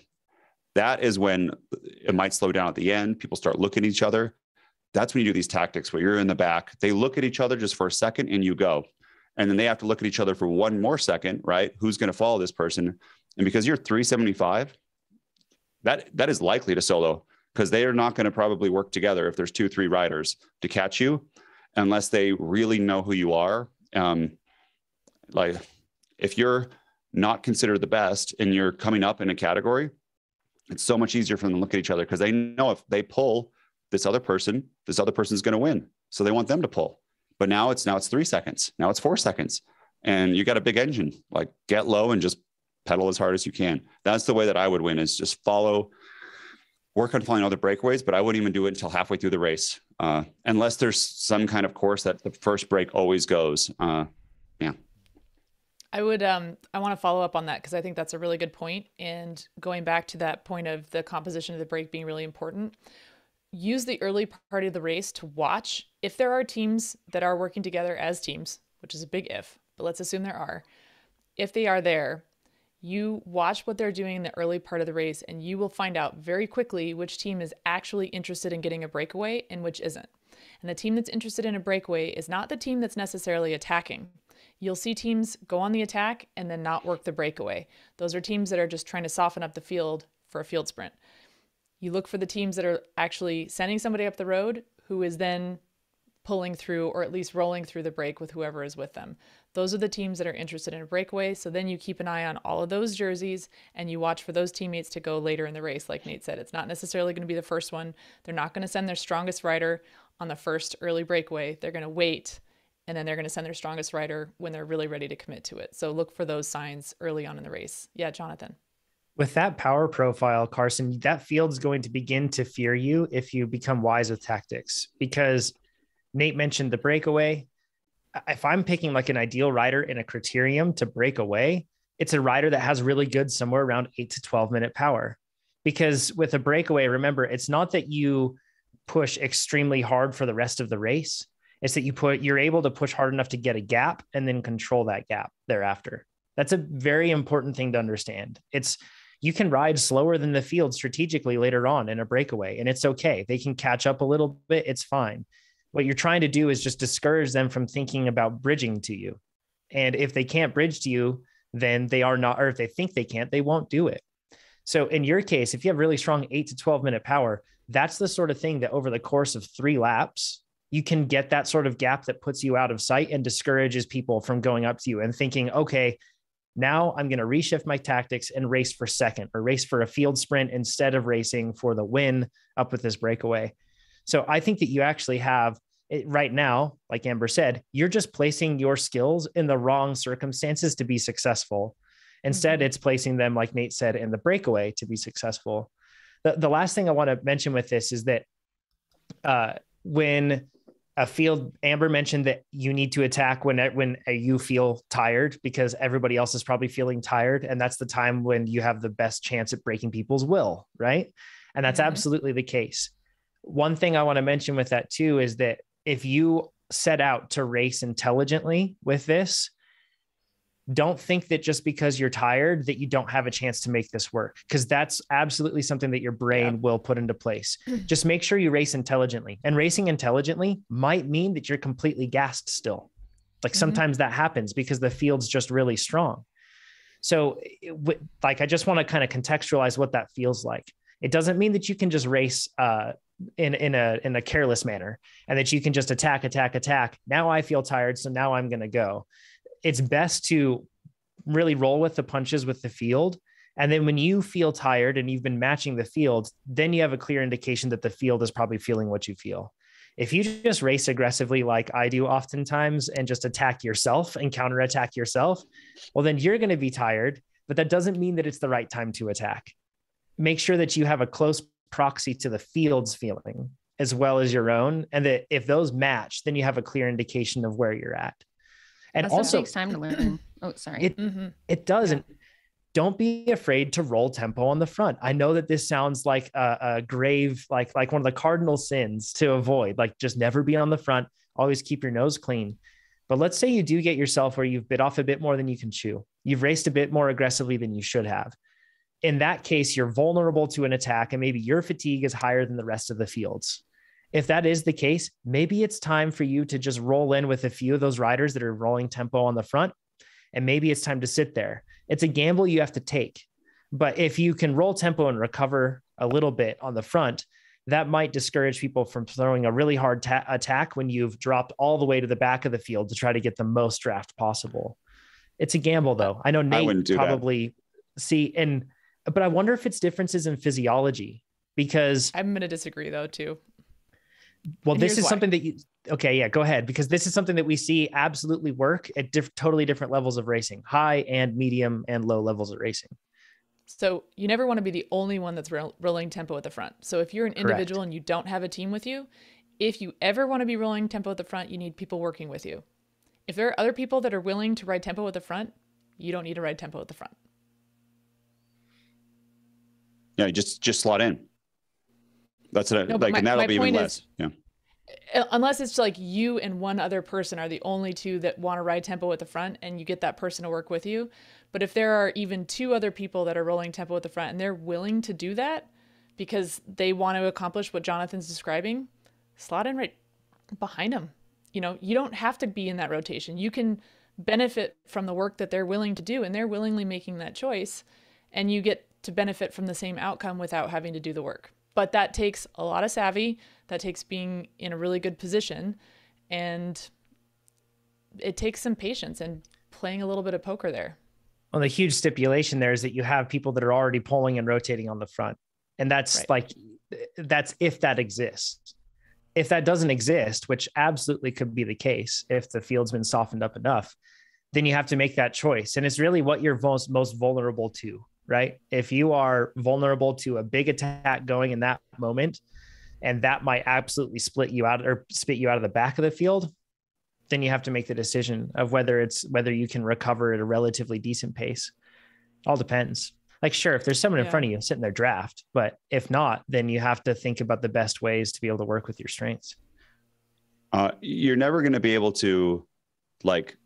that is when it might slow down at the end. People start looking at each other. That's when you do these tactics where you're in the back. They look at each other just for a second and you go. And then they have to look at each other for one more second, right? Who's going to follow this person? And because you're 375, that that is likely to solo because they are not going to probably work together if there's two, three riders to catch you unless they really know who you are. Um, like if you're not considered the best and you're coming up in a category, it's so much easier for them to look at each other because they know if they pull this other person, this other person's going to win. So they want them to pull. But now it's now it's three seconds. Now it's four seconds, and you got a big engine. Like get low and just pedal as hard as you can. That's the way that I would win. Is just follow, work on finding other breakaways. But I wouldn't even do it until halfway through the race, uh, unless there's some kind of course that the first break always goes. Uh, yeah. I would um I want to follow up on that because I think that's a really good point. And going back to that point of the composition of the break being really important, use the early part of the race to watch if there are teams that are working together as teams, which is a big if, but let's assume there are. If they are there, you watch what they're doing in the early part of the race and you will find out very quickly which team is actually interested in getting a breakaway and which isn't. And the team that's interested in a breakaway is not the team that's necessarily attacking you'll see teams go on the attack and then not work the breakaway. Those are teams that are just trying to soften up the field for a field sprint. You look for the teams that are actually sending somebody up the road who is then pulling through or at least rolling through the break with whoever is with them. Those are the teams that are interested in a breakaway. So then you keep an eye on all of those jerseys and you watch for those teammates to go later in the race. Like Nate said, it's not necessarily going to be the first one. They're not going to send their strongest rider on the first early breakaway. They're going to wait and then they're going to send their strongest rider when they're really ready to commit to it. So look for those signs early on in the race. Yeah, Jonathan. With that power profile, Carson, that field's going to begin to fear you if you become wise with tactics because Nate mentioned the breakaway. If I'm picking like an ideal rider in a criterium to break away, it's a rider that has really good somewhere around eight to 12 minute power. Because with a breakaway, remember, it's not that you push extremely hard for the rest of the race it's that you put you're able to push hard enough to get a gap and then control that gap thereafter. That's a very important thing to understand. It's you can ride slower than the field strategically later on in a breakaway, and it's okay. They can catch up a little bit, it's fine. What you're trying to do is just discourage them from thinking about bridging to you. And if they can't bridge to you, then they are not, or if they think they can't, they won't do it. So in your case, if you have really strong eight to 12 minute power, that's the sort of thing that over the course of three laps, you can get that sort of gap that puts you out of sight and discourages people from going up to you and thinking, okay, Now I'm going to reshift my tactics and race for second or race for a field sprint instead of racing for the win up with this breakaway. So I think that you actually have it, right now, like Amber said, you're just placing your skills in the wrong circumstances to be successful. Instead, mm-hmm. it's placing them, like Nate said, in the breakaway to be successful. The, the last thing I want to mention with this is that uh, when a field, Amber mentioned that you need to attack when when you feel tired because everybody else is probably feeling tired, and that's the time when you have the best chance at breaking people's will, right? And that's mm-hmm. absolutely the case. One thing I want to mention with that too is that if you set out to race intelligently with this, don't think that just because you're tired that you don't have a chance to make this work because that's absolutely something that your brain yeah. will put into place (clears throat) just make sure you race intelligently and racing intelligently might mean that you're completely gassed still like mm-hmm. sometimes that happens because the field's just really strong so like i just want to kind of contextualize what that feels like it doesn't mean that you can just race uh, in in a in a careless manner and that you can just attack attack attack now i feel tired so now i'm going to go it's best to really roll with the punches with the field. And then when you feel tired and you've been matching the field, then you have a clear indication that the field is probably feeling what you feel. If you just race aggressively like I do oftentimes and just attack yourself and counterattack yourself, well, then you're going to be tired, but that doesn't mean that it's the right time to attack. Make sure that you have a close proxy to the field's feeling as well as your own. And that if those match, then you have a clear indication of where you're at and also also takes time to learn. (clears throat) Oh, sorry. It mm-hmm. it doesn't. Yeah. Don't be afraid to roll tempo on the front. I know that this sounds like a, a grave, like like one of the cardinal sins to avoid. Like just never be on the front. Always keep your nose clean. But let's say you do get yourself where you've bit off a bit more than you can chew. You've raced a bit more aggressively than you should have. In that case, you're vulnerable to an attack, and maybe your fatigue is higher than the rest of the fields if that is the case, maybe it's time for you to just roll in with a few of those riders that are rolling tempo on the front. And maybe it's time to sit there. It's a gamble you have to take. But if you can roll tempo and recover a little bit on the front, that might discourage people from throwing a really hard ta- attack when you've dropped all the way to the back of the field to try to get the most draft possible. It's a gamble, though. I know Nate I probably that. see, and but I wonder if it's differences in physiology because I'm going to disagree though too. Well, and this is why. something that you okay, yeah, go ahead because this is something that we see absolutely work at diff- totally different levels of racing, high and medium and low levels of racing. So you never want to be the only one that's rolling tempo at the front. So if you're an Correct. individual and you don't have a team with you, if you ever want to be rolling tempo at the front, you need people working with you. If there are other people that are willing to ride tempo at the front, you don't need to ride tempo at the front. Yeah, just just slot in. That's it. No, like, my, and that'll be even less. Is, yeah. Uh, unless it's like you and one other person are the only two that want to ride tempo at the front and you get that person to work with you. But if there are even two other people that are rolling tempo at the front and they're willing to do that because they want to accomplish what Jonathan's describing, slot in right behind them. You know, you don't have to be in that rotation. You can benefit from the work that they're willing to do and they're willingly making that choice and you get to benefit from the same outcome without having to do the work. But that takes a lot of savvy, that takes being in a really good position, and it takes some patience and playing a little bit of poker there. Well, the huge stipulation there is that you have people that are already pulling and rotating on the front. And that's right. like, that's if that exists. If that doesn't exist, which absolutely could be the case if the field's been softened up enough, then you have to make that choice. And it's really what you're most, most vulnerable to right? If you are vulnerable to a big attack going in that moment, and that might absolutely split you out or spit you out of the back of the field, then you have to make the decision of whether it's whether you can recover at a relatively decent pace. All depends. Like, sure, if there's someone in front of you sitting there, draft. But if not, then you have to think about the best ways to be able to work with your strengths. Uh, you're never going to be able to like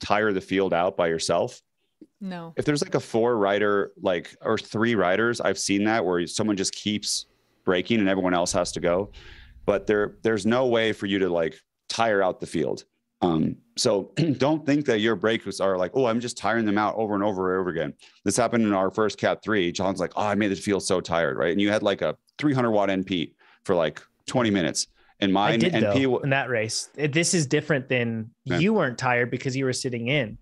tire the field out by yourself no. If there's like a four rider, like or three riders, I've seen that where someone just keeps breaking and everyone else has to go. But there, there's no way for you to like tire out the field. Um, so (clears throat) don't think that your breakers are like, oh, I'm just tiring them out over and over and over again. This happened in our first cat three. John's like, oh, I made it feel so tired, right? And you had like a 300 watt NP for like 20 minutes. And mine I did, NP though, in that race. This is different than yeah. you weren't tired because you were sitting in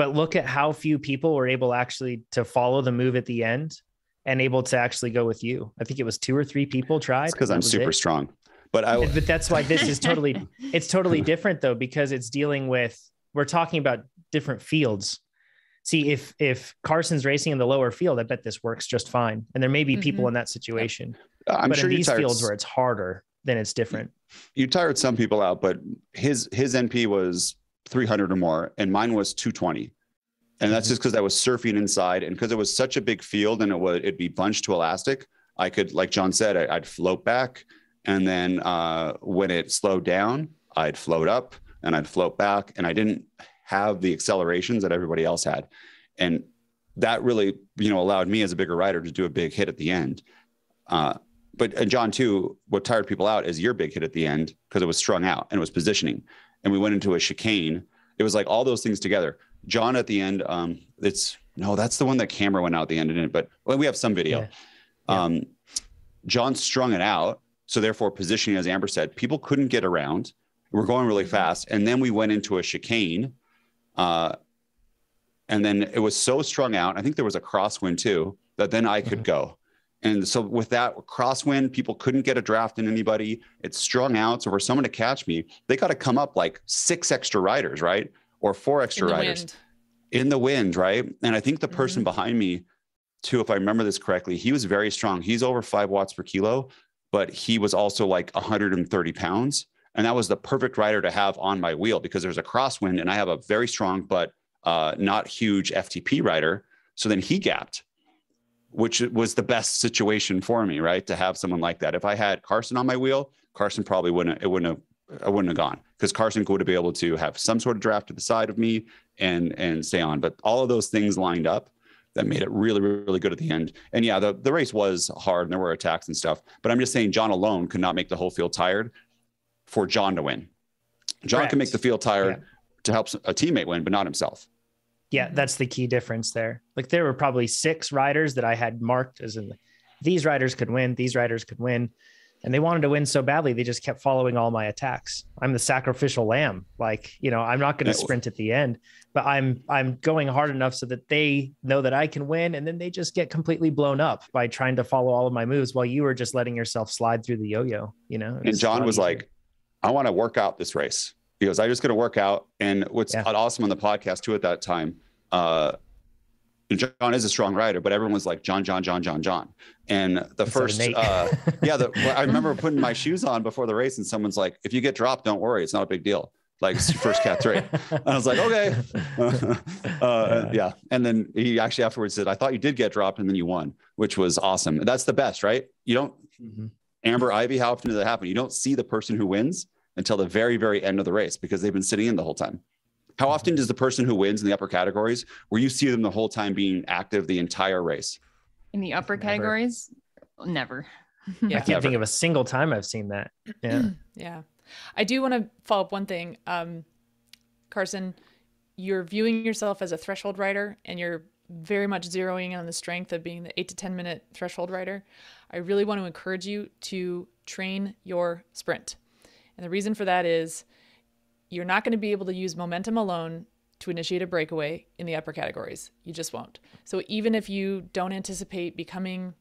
but look at how few people were able actually to follow the move at the end and able to actually go with you. I think it was two or three people tried. because I'm super it. strong. But I But that's why this is totally (laughs) it's totally different though because it's dealing with we're talking about different fields. See if if Carson's racing in the lower field, I bet this works just fine. And there may be people Mhm. in that situation. I'm but sure in these tired fields where it's harder, then it's different. you tired some people out, but his his NP was 300 or more, and mine was 220. And that's Mhm. just because I was surfing inside, and because it was such a big field, and it would it'd be bunched to elastic. I could, like John said, I, I'd float back, and then uh, when it slowed down, I'd float up, and I'd float back, and I didn't have the accelerations that everybody else had, and that really, you know, allowed me as a bigger rider to do a big hit at the end. Uh, but and John too, what tired people out is your big hit at the end because it was strung out and it was positioning, and we went into a chicane. It was like all those things together. John at the end, um, it's no, that's the one that camera went out at the end, didn't it? But well, we have some video. Yeah. Yeah. Um, John strung it out, so therefore positioning, as Amber said, people couldn't get around. We're going really fast, and then we went into a chicane, uh, and then it was so strung out. I think there was a crosswind too that then I could go. And so with that crosswind, people couldn't get a draft in anybody. It's strung out. So for someone to catch me, they got to come up like six extra riders, right? Or four extra the riders wind. in the wind, right? And I think the Mm-hmm. person behind me, too, if I remember this correctly, he was very strong. He's over five watts per kilo, but he was also like 130 pounds. And that was the perfect rider to have on my wheel because there's a crosswind and I have a very strong but uh, not huge FTP rider. So then he gapped, which was the best situation for me, right? To have someone like that. If I had Carson on my wheel, Carson probably wouldn't, it wouldn't have, I wouldn't have gone because Carson would have been able to have some sort of draft to the side of me and and stay on. But all of those things lined up that made it really, really good at the end. And yeah, the, the race was hard and there were attacks and stuff. But I'm just saying John alone could not make the whole field tired for John to win. John Correct. can make the field tired Yeah. to help a teammate win, but not himself. Yeah, Mhm. that's the key difference there. Like there were probably six riders that I had marked as in these riders could win, these riders could win. And they wanted to win so badly, they just kept following all my attacks. I'm the sacrificial lamb. Like, you know, I'm not going to sprint at the end, but I'm I'm going hard enough so that they know that I can win and then they just get completely blown up by trying to follow all of my moves while you were just letting yourself slide through the yo-yo, you know. And John was easier. like, I want to work out this race. He goes, I'm just going to work out. And what's Yeah. awesome on the podcast too at that time, uh, John is a strong rider, but everyone was like John, John, John, John, John. And the of first, uh, (laughs) yeah, the, well, I remember putting my shoes on before the race, and someone's like, "If you get dropped, don't worry, it's not a big deal. Like first cat three." And I was like, "Okay." (laughs) uh, yeah. And then he actually afterwards said, "I thought you did get dropped, and then you won, which was awesome. That's the best, right? You don't Mhm. Amber Ivy. How often does that happen? You don't see the person who wins until the very, very end of the race because they've been sitting in the whole time. How often does the person who wins in the upper categories where you see them the whole time being active the entire race? In the upper Never. categories, never. Yeah. I can't Never. think of a single time I've seen that. (clears throat) Yeah. Yeah. I do want to follow up one thing. Um, Carson, you're viewing yourself as a threshold rider and you're very much zeroing in on the strength of being the eight to 10 minute threshold rider. I really want to encourage you to train your sprint. And the reason for that is you're not going to be able to use momentum alone to initiate a breakaway in the upper categories. You just won't. So even if you don't anticipate becoming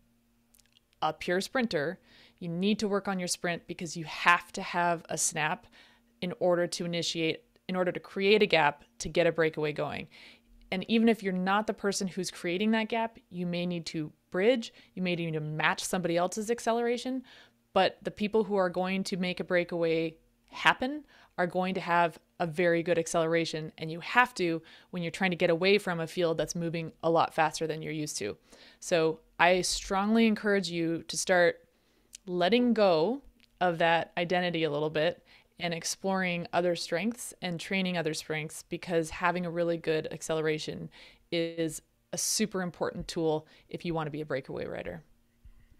a pure sprinter, you need to work on your sprint because you have to have a snap in order to initiate, in order to create a gap to get a breakaway going. And even if you're not the person who's creating that gap, you may need to bridge, you may need to match somebody else's acceleration. But the people who are going to make a breakaway happen are going to have a very good acceleration. And you have to when you're trying to get away from a field that's moving a lot faster than you're used to. So I strongly encourage you to start letting go of that identity a little bit and exploring other strengths and training other strengths because having a really good acceleration is a super important tool if you want to be a breakaway rider.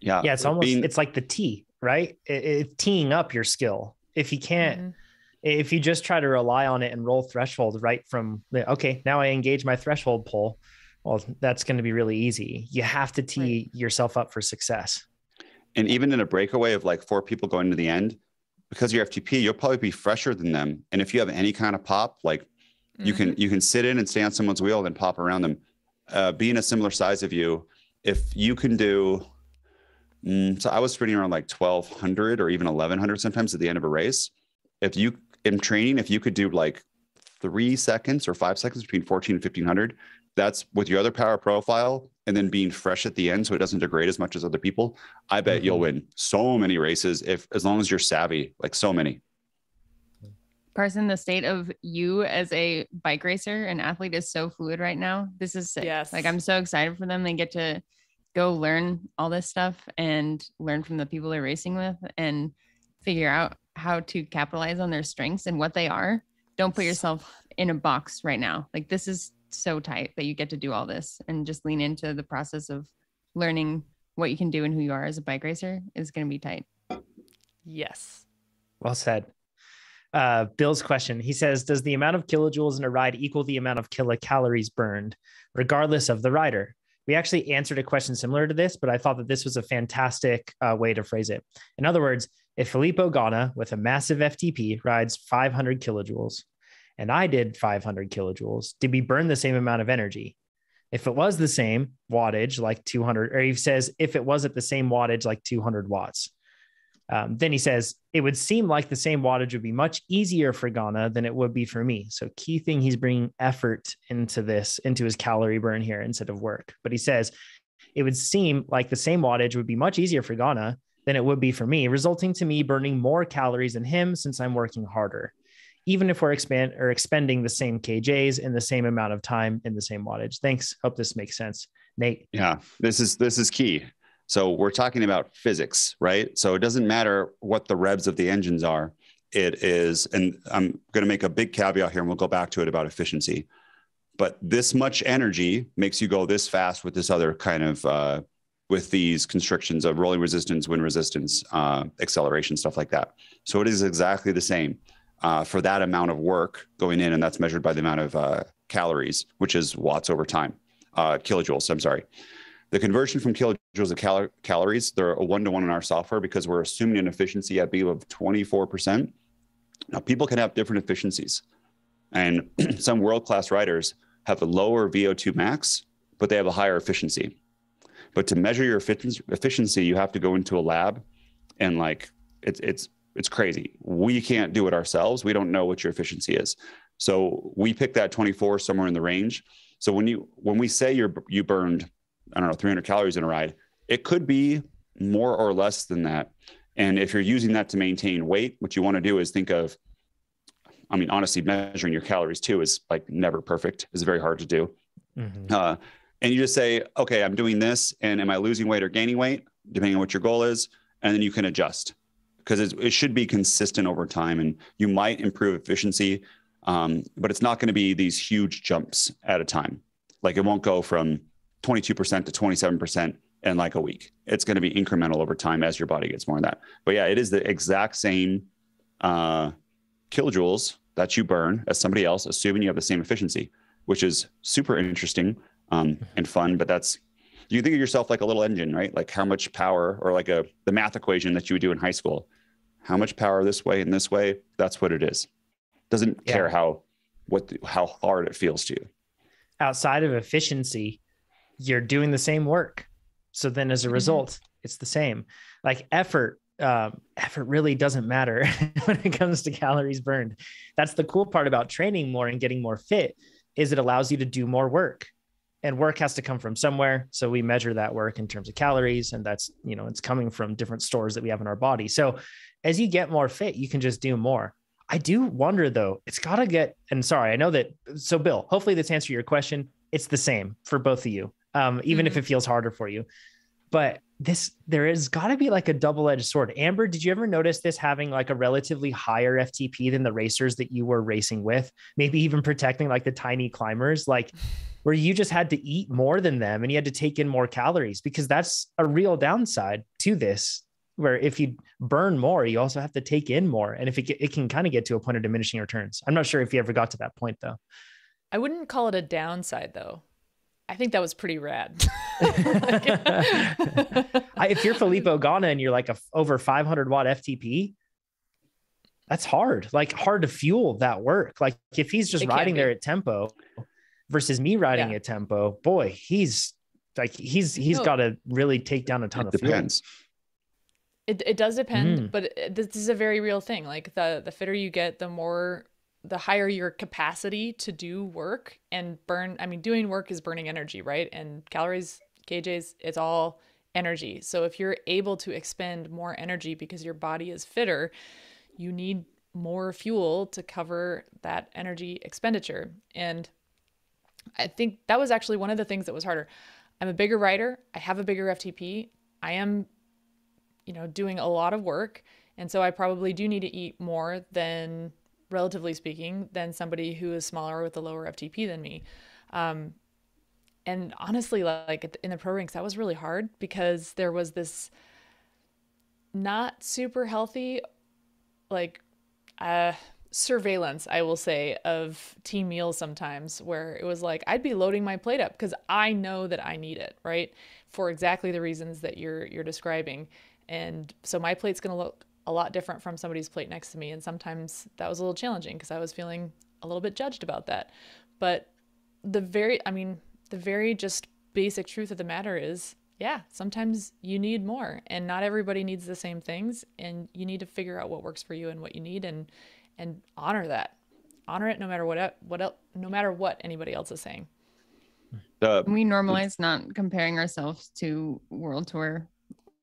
Yeah. yeah it's almost being- it's like the tee right it, it, teeing up your skill if you can't Mhm. if you just try to rely on it and roll threshold right from the, okay now i engage my threshold pull well that's going to be really easy you have to tee yourself up for success and even in a breakaway of like four people going to the end, because you're FTP, you'll probably be fresher than them. And if you have any kind of pop, like You can you can sit in and stay on someone's wheel and then pop around them. Uh, being a similar size of you, if you can do, mm, so I was sprinting around like twelve hundred or even eleven hundred sometimes at the end of a race. If you in training, if you could do like three seconds or five seconds between fourteen and fifteen hundred, that's with your other power profile and then being fresh at the end so it doesn't degrade as much as other people. I bet you'll Mhm. win so many races if as long as you're savvy, like so many. Carson, the state of you as a bike racer and athlete is so fluid right now. This is sick. Yes. Like I'm so excited for them. They get to go learn all this stuff and learn from the people they're racing with and figure out how to capitalize on their strengths and what they are. Don't put yourself in a box right now. Like this is so tight that you get to do all this and just lean into the process of learning what you can do and who you are as a bike racer is going to be tight. Yes. Well said. Uh, Bill's question. He says, "Does the amount of kilojoules in a ride equal the amount of kilocalories burned, regardless of the rider?" We actually answered a question similar to this, but I thought that this was a fantastic uh, way to phrase it. In other words, if Filippo Ganna with a massive FTP rides 500 kilojoules, and I did 500 kilojoules, did we burn the same amount of energy? If it was the same wattage, like 200, or he says if it was at the same wattage, like 200 watts, um, then he says, it would seem like the same wattage would be much easier for Ganna than it would be for me. So, key thing, he's bringing effort into this, into his calorie burn here instead of work. But he says, it would seem like the same wattage would be much easier for Ganna than it would be for me, resulting to me burning more calories than him since I'm working harder. Even if we're expand or expending the same KJs in the same amount of time in the same wattage. Thanks. Hope this makes sense. Nate. Yeah, this is this is key. So we're talking about physics, right? So it doesn't matter what the revs of the engines are. It is, and I'm going to make a big caveat here, and we'll go back to it about efficiency. But this much energy makes you go this fast with this other kind of uh, with these constrictions of rolling resistance, wind resistance, uh, acceleration, stuff like that. So it is exactly the same uh, for that amount of work going in, and that's measured by the amount of uh, calories, which is watts over time, uh, kilojoules. I'm sorry. The conversion from kilojoules to cal- calories, they're a one to one in our software because we're assuming an efficiency at B of 24%. Now, people can have different efficiencies. And (clears throat) some world class riders have a lower VO2 max, but they have a higher efficiency. But to measure your efficiency, you have to go into a lab and like it's, it's, it's crazy. We can't do it ourselves. We don't know what your efficiency is. So we pick that 24 somewhere in the range. So when you when we say you're you burned I don't know 300 calories in a ride, it could be more or less than that. And if you're using that to maintain weight, what you want to do is think of I mean honestly measuring your calories too is like never perfect. It's very hard to do. Mhm. Uh, and you just say, okay, I'm doing this, and am I losing weight or gaining weight, depending on what your goal is, and then you can adjust because it, it should be consistent over time, and you might improve efficiency, um, but it's not going to be these huge jumps at a time. Like it won't go from 22% to 27% in like a week. It's going to be incremental over time as your body gets more of that. But yeah, it is the exact same uh, kilojoules that you burn as somebody else, assuming you have the same efficiency, which is super interesting um, and fun. But that's you think of yourself like a little engine, right? Like how much power, or like a the math equation that you would do in high school. How much power this way and this way? That's what it is. Doesn't Yeah. care how what how hard it feels to you. outside of efficiency, you're doing the same work. So then as a Mhm. result, it's the same. Like effort, um, effort really doesn't matter (laughs) when it comes to calories burned. That's the cool part about training more and getting more fit is it allows you to do more work. And work has to come from somewhere. So we measure that work in terms of calories, and that's you know it's coming from different stores that we have in our body. So as you get more fit, you can just do more. I do wonder though, it's got to get, and sorry, I know that. So, Bill, hopefully this answers your question. It's the same for both of you, um, even if Mhm. it feels harder for you. But this, there is got to be like a double edged sword. Amber, did you ever notice this having like a relatively higher FTP than the racers that you were racing with? Maybe even protecting like the tiny climbers, like where you just had to eat more than them and you had to take in more calories because that's a real downside to this where if you burn more, you also have to take in more. And if it, it can kind of get to a point of diminishing returns. I'm not sure if you ever got to that point though. I wouldn't call it a downside though. I think that was pretty rad. (laughs) I, if you're Filippo (laughs) Ganna and you're like a f- over 500 watt FTP, that's hard. Like hard to fuel that work. Like if he's just It riding there at tempo versus me riding Yeah. at tempo, boy, he's like he's he's No. got to really take down a ton It of fuel. depends. It, it does depend, Mm. but this is a very real thing. Like the the fitter you get, the more the higher your capacity to do work and burn. I mean, doing work is burning energy, right? And calories, kJs, it's all energy. So if you're able to expend more energy because your body is fitter, you need more fuel to cover that energy expenditure. And I think that was actually one of the things that was harder. I'm a bigger rider. I have a bigger FTP. I am you know, doing a lot of work. And so I probably do need to eat more than, relatively speaking, than somebody who is smaller with a lower FTP than me. Um, and honestly, like in the pro ranks, that was really hard because there was this not super healthy, like, uh, surveillance, I will say, of team meals sometimes where it was like I'd be loading my plate up because I know that I need it, right? For exactly the reasons that you're you're describing. And so my plate's gonna look a lot different from somebody's plate next to me. And sometimes that was a little challenging because I was feeling a little bit judged about that. But the very I mean, the very just basic truth of the matter is yeah, sometimes you need more and not everybody needs the same things and you need to figure out what works for you and what you need and and honor that. Honor it no matter what what el- no matter what anybody else is saying. The, Can we normalize not comparing ourselves to world tour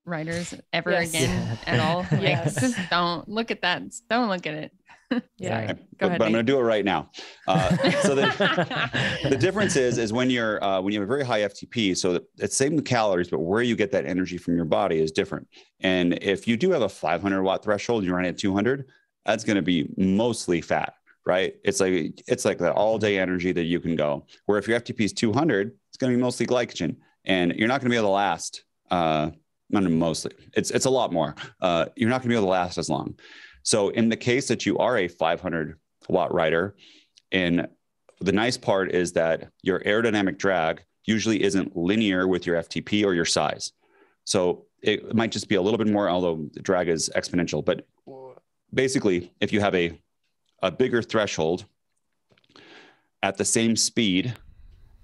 riders ever Yes. again at all. (laughs) Like, Yes. just don't look at that. Don't look at it. (laughs) Yeah. Sorry. but, ahead. but I'm going to do it right now. Uh, (laughs) so the, the difference is is when you're uh, when you have a very high FTP, so that- it's same calories, but where you get that energy from your body is different. And if you do have a 500 watt threshold, you're running at 200, that's going to be mostly fat, right? It's like it's like that all day energy that you can go. Where if your FTP is 200, it's going to be mostly glycogen, and you're not going to be able to last. Uh, not mostly, it's it's a lot more. Uh, you're not going to be able to last as long. So in the case that you are a 500 watt rider, and the nice part is that your aerodynamic drag usually isn't linear with your FTP or your size. So it might just be a little bit more, although the drag is exponential. But basically, if you have a, a bigger threshold at the same speed,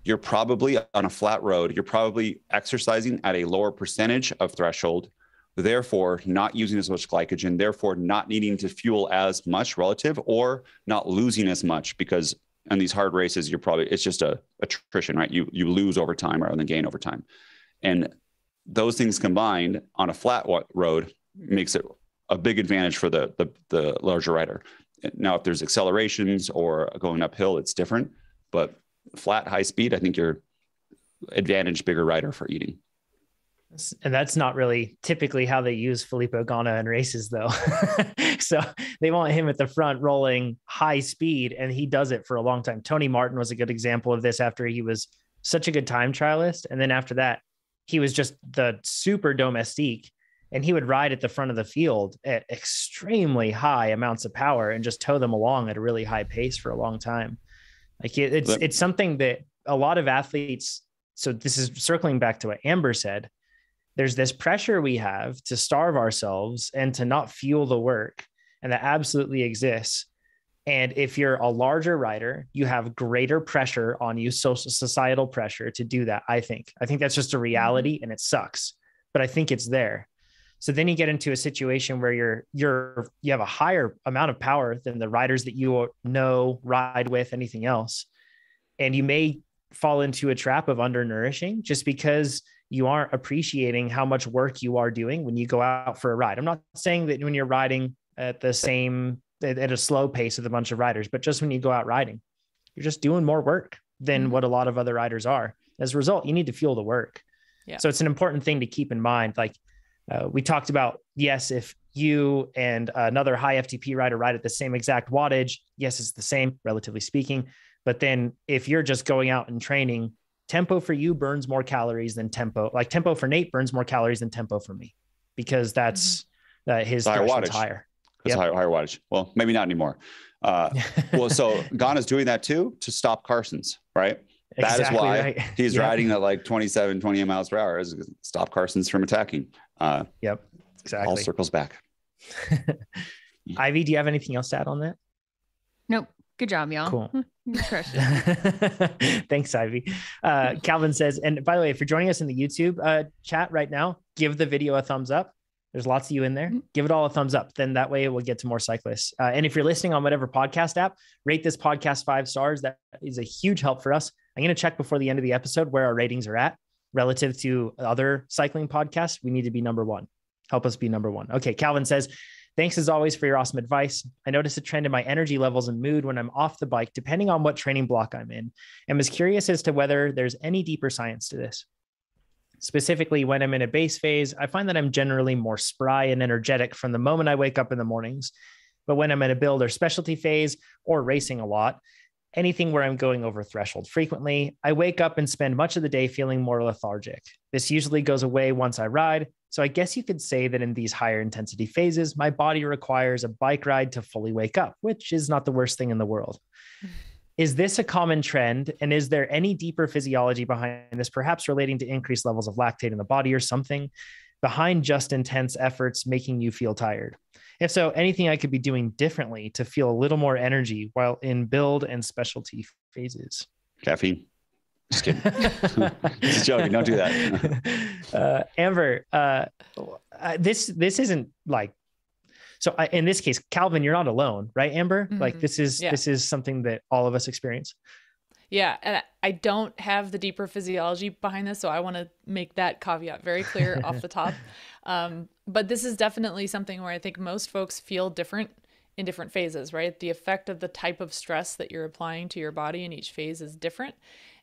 you're probably on a flat road, you're probably exercising at a lower percentage of threshold, therefore not using as much glycogen, therefore not needing to fuel as much relative or not losing as much because on these hard races, you're probably it's just a attrition, right? You you lose over time rather than gain over time. And those things combined on a flat road makes it a big advantage for the, the the larger rider. Now, if there's accelerations or going uphill, it's different. But flat, high speed, I think you're advantage bigger rider for eating. and that's not really typically how they use Filippo Ganna in races, though. (laughs) so they want him at the front rolling high speed, and he does it for a long time. Tony Martin was a good example of this after he was such a good time trialist. And then after that, he was just the super domestique, and he would ride at the front of the field at extremely high amounts of power and just tow them along at a really high pace for a long time. Like it, it's But- it's something that a lot of athletes. So this is circling back to what Amber said. There's this pressure we have to starve ourselves and to not fuel the work and that absolutely exists. And if you're a larger rider you have greater pressure on you social societal pressure to do that i think. I think that's just a reality mm-hmm. and it sucks but i think it's there so then you get into a situation where you're you're you have a higher amount of power than the riders that you know ride with anything else and you may fall into a trap of undernourishing just because you aren't appreciating how much work you are doing when you go out for a ride. I'm not saying that when you're riding at the same at, a slow pace with a bunch of riders, but just when you go out riding, you're just doing more work than Mhm. what a lot of other riders are. As a result, you need to fuel the work. Yeah. So it's an important thing to keep in mind. Like uh, we talked about, yes, if you and another high FTP rider ride at the same exact wattage, yes, it's the same, relatively speaking. But then if you're just going out and training, tempo for you burns more calories than tempo. Like tempo for Nate burns more calories than tempo for me because that's uh, his Higher wattage. higher. Yep. higher, higher wattage. Well, maybe not anymore. Uh, (laughs) well, so Ganna's doing that too to stop Carson's, right? that is Exactly why right. He's Yep. riding at like 27, 28 miles per hour is stop Carson's from attacking. Uh, Yep. Exactly. All circles back. (laughs) Ivy, do you have anything else to add on that? Nope. Good job, y'all. Cool. You crushed it. (laughs) Thanks, Ivy. Uh, Calvin says, and by the way, if you're joining us in the YouTube uh, chat right now, give the video a thumbs up. There's lots of you in there. Mhm. Give it all a thumbs up. Then that way it will get to more cyclists. Uh, and if you're listening on whatever podcast app, rate this podcast five stars. That is a huge help for us. I'm going to check before the end of the episode where our ratings are at relative to other cycling podcasts. We need to be number one. Help us be number one. Okay. Calvin says, Thanks as always for your awesome advice. I notice a trend in my energy levels and mood when I'm off the bike, depending on what training block I'm in, and was curious as to whether there's any deeper science to this. Specifically, when I'm in a base phase, I find that I'm generally more spry and energetic from the moment I wake up in the mornings. But when I'm in a build or specialty phase or racing a lot, anything where I'm going over threshold frequently, I wake up and spend much of the day feeling more lethargic. This usually goes away once I ride. So I guess you could say that in these higher intensity phases, my body requires a bike ride to fully wake up, which is not the worst thing in the world. (sighs) Is this a common trend? And is there any deeper physiology behind this, perhaps relating to increased levels of lactate in the body or something behind just intense efforts making you feel tired? If so, anything I could be doing differently to feel a little more energy while in build and specialty phases? Caffeine. Just kidding. (laughs) (laughs) Just joking. Don't do that. (laughs) uh, Amber, uh, uh, this this isn't like so. I, in this case, Calvin, you're not alone, right, Amber? Like Mhm. this is Yeah. this is something that all of us experience. Yeah, and I- I don't have the deeper physiology behind this, so I want to make that caveat very clear off the top. Um, but this is definitely something where I think most folks feel different in different phases, right? The effect of the type of stress that you're applying to your body in each phase is different,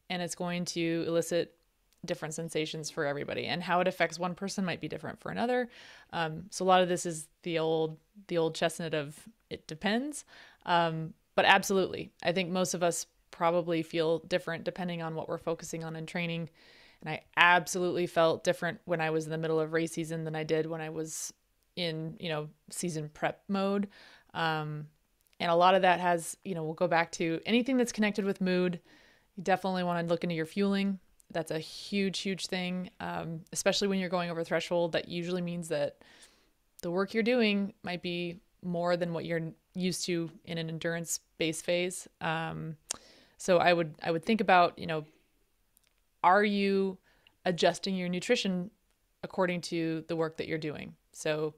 and it's going to elicit different sensations for everybody. And how it affects one person might be different for another. Um, so a lot of this is the old the old chestnut of it depends. Um, but absolutely, I think most of us probably feel different depending on what we're focusing on in training. And I absolutely felt different when I was in the middle of race season than I did when I was in, you know, season prep mode. Um, and a lot of that has, you know, we'll go back to anything that's connected with mood. You definitely want to look into your fueling. That's a huge, huge thing, um, especially when you're going over threshold. That usually means that the work you're doing might be more than what you're used to in an endurance based phase. Um, so I would I would think about you know, are you adjusting your nutrition according to the work that you're doing? So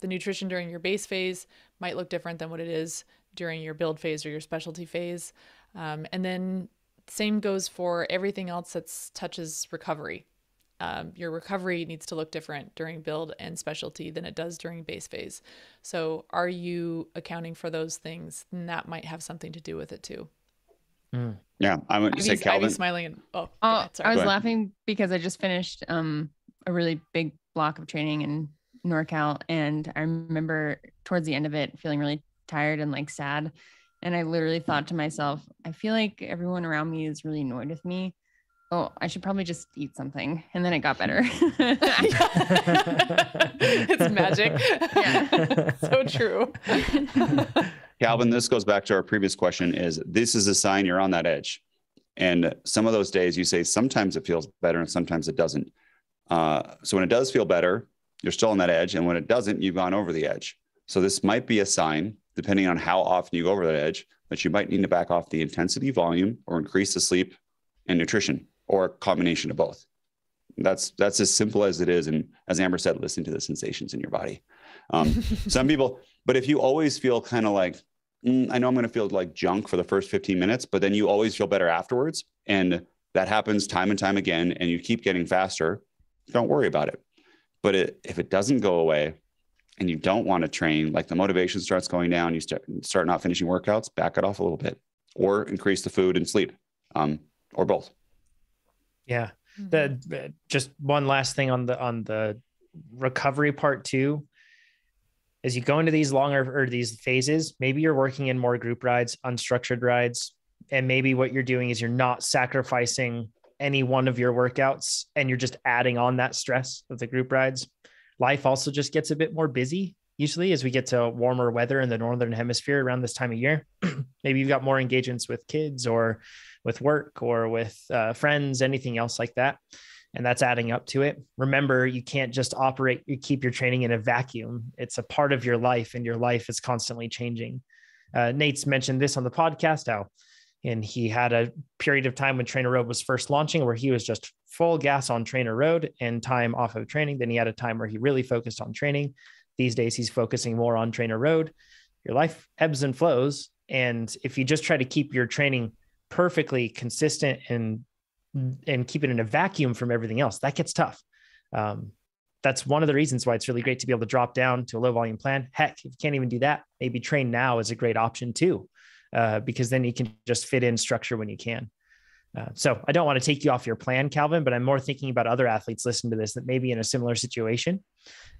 the nutrition during your base phase might look different than what it is during your build phase or your specialty phase, um, and then same goes for everything else that touches recovery. Um, your recovery needs to look different during build and specialty than it does during base phase. So, are you accounting for those things? And that might have something to do with it too. Yeah, I would say Ivy's, Calvin. Ivy's smiling and oh, Oh, ahead. I was laughing because I just finished um a really big block of training in NorCal, and I remember towards the end of it feeling really tired and like sad, and I literally thought to myself, I feel like everyone around me is really annoyed with me. Oh, I should probably just eat something, and then it got better. it's magic. Yeah. (laughs) so true. (laughs) Calvin, this goes back to our previous question is this is a sign you're on that edge. And some of those days you say sometimes it feels better and sometimes it doesn't. Uh, so when it does feel better, you're still on that edge. And when it doesn't, you've gone over the edge. So this might be a sign, depending on how often you go over that edge, that you might need to back off the intensity, volume, or increase the sleep and nutrition, or a combination of both. That's that's as simple as it is. And as Amber said, listen to the sensations in your body. Um, (laughs) some people, but if you always feel kind of like, "Mm, I know I'm going to feel like junk for the first 15 minutes, but then you always feel better afterwards. And that happens time and time again, and you keep getting faster. Don't worry about it. But it, if it doesn't go away and you don't want to train, like the motivation starts going down, you start, start not finishing workouts, back it off a little bit or increase the food and sleep um, or both. Yeah. Mm-hmm. The just one last thing on the on the recovery part too. As you go into these longer or these phases, maybe you're working in more group rides, unstructured rides, and maybe what you're doing is you're not sacrificing any one of your workouts and you're just adding on that stress of the group rides. Life also just gets a bit more busy usually as we get to warmer weather in the northern hemisphere around this time of year. (clears throat) maybe you've got more engagements with kids or with work or with uh, friends, anything else like that. and that's adding up to it. Remember, you can't just operate, you keep your training in a vacuum. It's a part of your life, and your life is constantly changing. Uh, Nate's mentioned this on the podcast how, and he had a period of time when TrainerRoad was first launching where he was just full gas on TrainerRoad and time off of training. Then he had a time where he really focused on training. These days, he's focusing more on TrainerRoad. Your life ebbs and flows. And if you just try to keep your training perfectly consistent and and keep it in a vacuum from everything else, that gets tough. Um, that's one of the reasons why it's really great to be able to drop down to a low volume plan. Heck, if you can't even do that, maybe TrainNow is a great option too, uh, because then you can just fit in structure when you can. Uh, so I don't want to take you off your plan, Calvin, but I'm more thinking about other athletes listening to this that may be in a similar situation.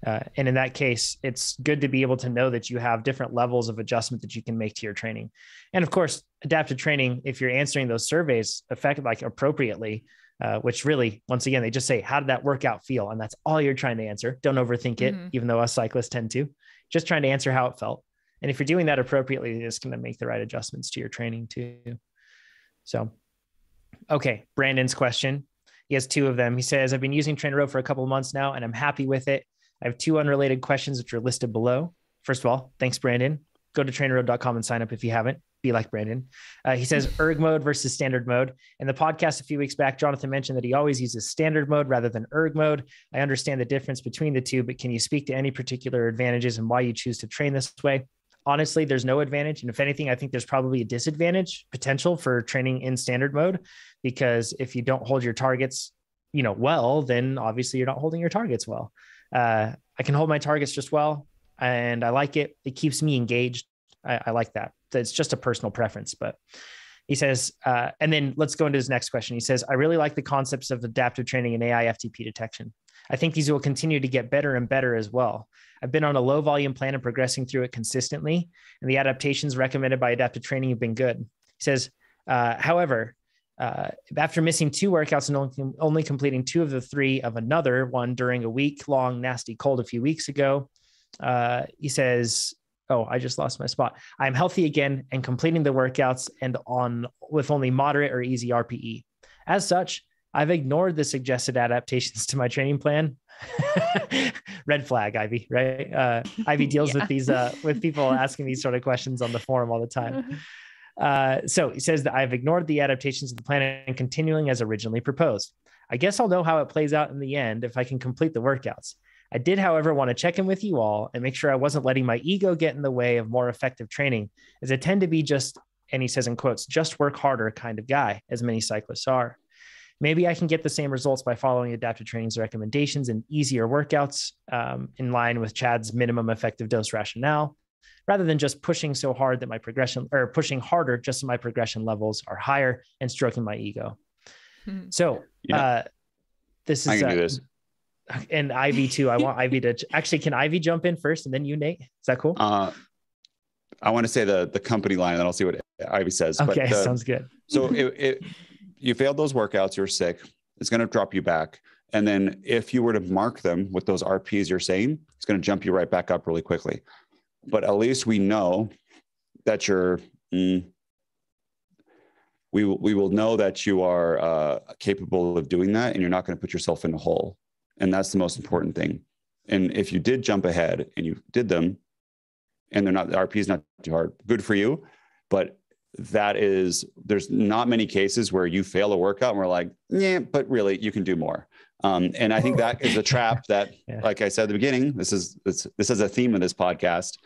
Uh, and in that case, it's good to be able to know that you have different levels of adjustment that you can make to your training. And of course, adaptive training, if you're answering those surveys effective, like appropriately, uh, which really, once again, they just say, how did that workout feel? And that's all you're trying to answer. Don't overthink it, mm-hmm. even though us cyclists tend to. Just trying to answer how it felt. And if you're doing that appropriately, it's going to make the right adjustments to your training too. So Okay, Brandon's question. He has two of them. He says, I've been using TrainerRoad for a couple of months now and I'm happy with it. I have two unrelated questions which are listed below. First of all, thanks, Brandon. Go to trainerroad.com and sign up if you haven't. Be like Brandon. Uh, he says erg mode versus standard mode. In the podcast a few weeks back, Jonathan mentioned that he always uses standard mode rather than erg mode. I understand the difference between the two, but can you speak to any particular advantages and why you choose to train this way? Honestly, there's no advantage. And if anything, I think there's probably a disadvantage potential for training in standard mode because if you don't hold your targets, you know, well, then obviously you're not holding your targets well. Uh, I can hold my targets just well, and I like it. It keeps me engaged. I, I like that. It's just a personal preference, but he says, uh, and then let's go into his next question. He says, I really like the concepts of adaptive training and AI FTP detection. I think these will continue to get better and better as well. I've been on a low volume plan and progressing through it consistently, and the adaptations recommended by adaptive training have been good. He says, uh, however, uh, after missing two workouts and only, only, completing two of the three of another one during a week long nasty cold a few weeks ago, uh, he says, "Oh, I just lost my spot. I'm healthy again and completing the workouts and on with only moderate or easy RPE. As such, I've ignored the suggested adaptations to my training plan. (laughs) Red flag, Ivy, right? Uh, Ivy (laughs) deals yeah. with these uh, with (laughs) people asking these sort of questions on the forum all the time. Uh, so he says that I've ignored the adaptations of the plan and continuing as originally proposed. I guess I'll know how it plays out in the end if I can complete the workouts. I did, however, want to check in with you all and make sure I wasn't letting my ego get in the way of more effective training, as I tend to be just, and he says in quotes, just work harder kind of guy, as many cyclists are. Maybe I can get the same results by following adaptive training's recommendations and easier workouts um, in line with Chad's minimum effective dose rationale, rather than just pushing so hard that my progression or pushing harder just so my progression levels are higher and stroking my ego. Hmm. So yeah. uh, this is I can uh, do this. And Ivy too. I want Ivy to (laughs) actually. Can Ivy jump in first, and then you, Nate? Is that cool? Uh, I want to say the the company line, and then I'll see what Ivy says. Okay, the, sounds good. So it, it you failed those workouts, you're sick, it's going to drop you back. And then if you were to mark them with those RPs you're saying, it's going to jump you right back up really quickly. But at least we know that you're, mm, we, we will know that you are uh, capable of doing that and you're not going to put yourself in a hole. And that's the most important thing. And if you did jump ahead and you did them and they're not, the RP is not too hard, good for you. But that is there's not many cases where you fail a workout and we're like yeah but really you can do more. Um, and i think that is a trap (laughs) that yeah. like i said at the beginning this is this, this is a theme of this podcast.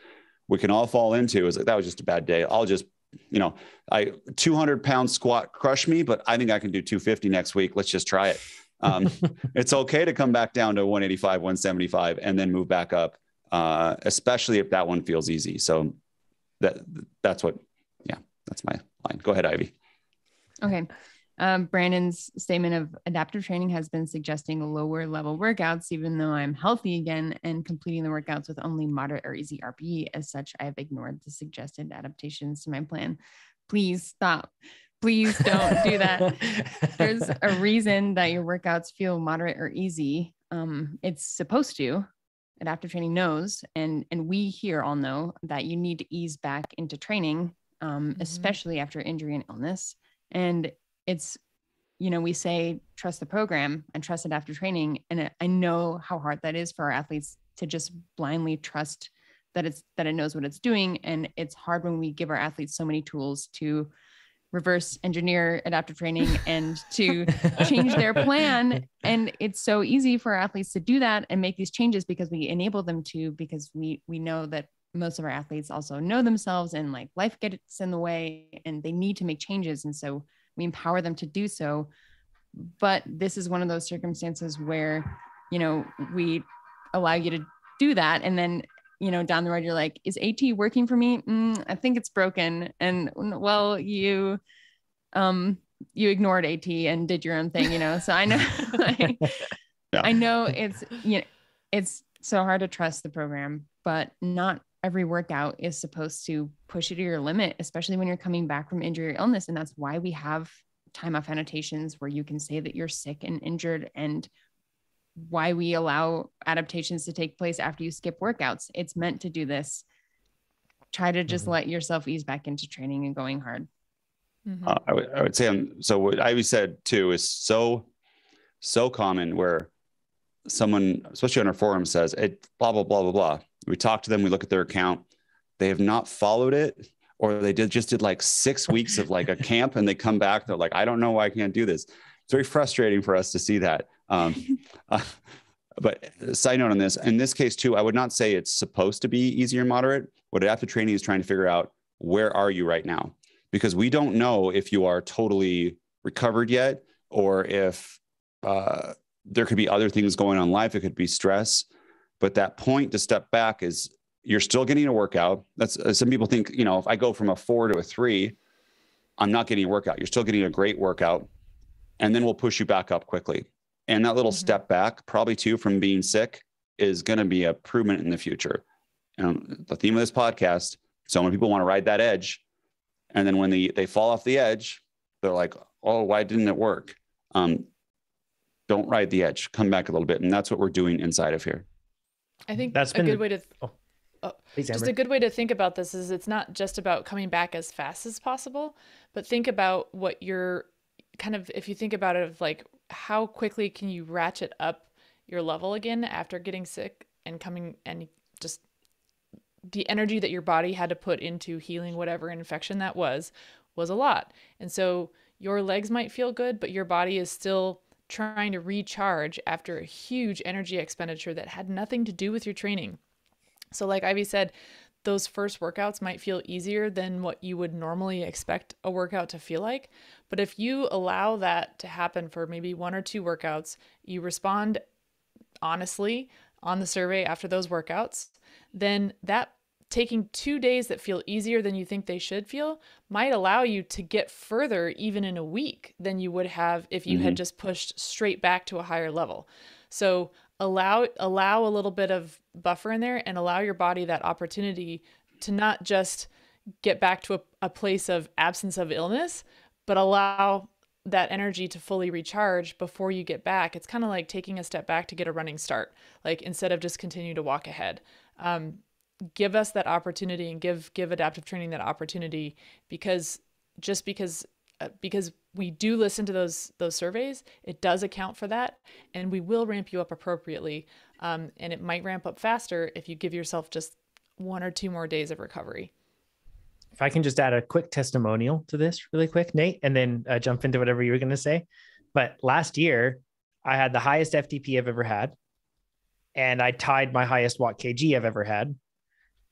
We can all fall into is like that was just a bad day. I'll just you know i 200 pound squat crush me but i think i can do 250 next week. Let's just try it. Um, (laughs) it's okay to come back down to 185 175 and then move back up uh, especially if that one feels easy. So that that's what that's my line. Go ahead, Ivy. Okay. Um, Brandon's statement of adaptive training has been suggesting lower level workouts, even though I'm healthy again and completing the workouts with only moderate or easy RPE. As such, I have ignored the suggested adaptations to my plan. Please stop. Please don't do that. (laughs) There's a reason that your workouts feel moderate or easy. Um, it's supposed to. Adaptive training knows, and and we here all know that you need to ease back into training um, mm-hmm. especially after injury and illness. And it's you know, we say trust the program and trust it after training. And I know how hard that is for our athletes to just blindly trust that it's that it knows what it's doing. And it's hard when we give our athletes so many tools to reverse engineer adaptive training and to (laughs) change their plan. And it's so easy for athletes to do that and make these changes because we enable them to, because we we know that most of our athletes also know themselves and like life gets in the way and they need to make changes. And so we empower them to do so. But this is one of those circumstances where, you know, we allow you to do that. And then you know, down the road, you're like, is AT working for me? Mm, I think it's broken. And well, you, um, you ignored AT and did your own thing, you know? So I know, (laughs) like, yeah. I know it's, you know, it's so hard to trust the program, but not every workout is supposed to push you to your limit, especially when you're coming back from injury or illness. And that's why we have time off annotations where you can say that you're sick and injured and why we allow adaptations to take place after you skip workouts. It's meant to do this. Try to just mm-hmm. let yourself ease back into training and going hard. Mm-hmm. Uh, I, would, I would say, um, so what Ivy said too is so, so common where someone, especially on our forum, says it, blah, blah, blah, blah, blah. We talk to them, we look at their account. They have not followed it, or they did just did like six weeks of like a (laughs) camp and they come back. They're like, I don't know why I can't do this. It's very frustrating for us to see that. Um, (laughs) uh, but side note on this, in this case too, I would not say it's supposed to be easy or moderate. What adaptive training is trying to figure out, where are you right now? Because we don't know if you are totally recovered yet, or if uh, there could be other things going on in life. It could be stress. But that point to step back is you're still getting a workout. That's uh, some people think, you know, if I go from a four to a three, I'm not getting a workout. You're still getting a great workout. And then we'll push you back up quickly. And that little mm-hmm. step back, probably too, from being sick, is going to be a improvement in the future. And the theme of this podcast, so many people want to ride that edge. And then when they, they fall off the edge, they're like, oh, why didn't it work? Um, don't ride the edge. Come back a little bit. And that's what we're doing inside of here. I think that's a good way to. Oh. Oh, Please, just a good way to think about this is it's not just about coming back as fast as possible, but think about what you're kind of if you think about it of like how quickly can you ratchet up your level again after getting sick and coming and just the energy that your body had to put into healing whatever infection that was was a lot. And so your legs might feel good, but your body is still trying to recharge after a huge energy expenditure that had nothing to do with your training. So, like Ivy said, those first workouts might feel easier than what you would normally expect a workout to feel like. But if you allow that to happen for maybe one or two workouts, you respond honestly on the survey after those workouts, then that taking two days that feel easier than you think they should feel might allow you to get further even in a week than you would have if you mm-hmm. had just pushed straight back to a higher level. So allow allow a little bit of buffer in there and allow your body that opportunity to not just get back to a, a place of absence of illness, but allow that energy to fully recharge before you get back. It's kind of like taking a step back to get a running start, like instead of just continue to walk ahead. Um, give us that opportunity and give give adaptive training that opportunity because just because uh, because we do listen to those those surveys it does account for that and we will ramp you up appropriately um, and it might ramp up faster if you give yourself just one or two more days of recovery. If i can just add a quick testimonial to this really quick nate and then uh, jump into whatever you were going to say. But last year i had the highest ftp i've ever had and i tied my highest watt kg i've ever had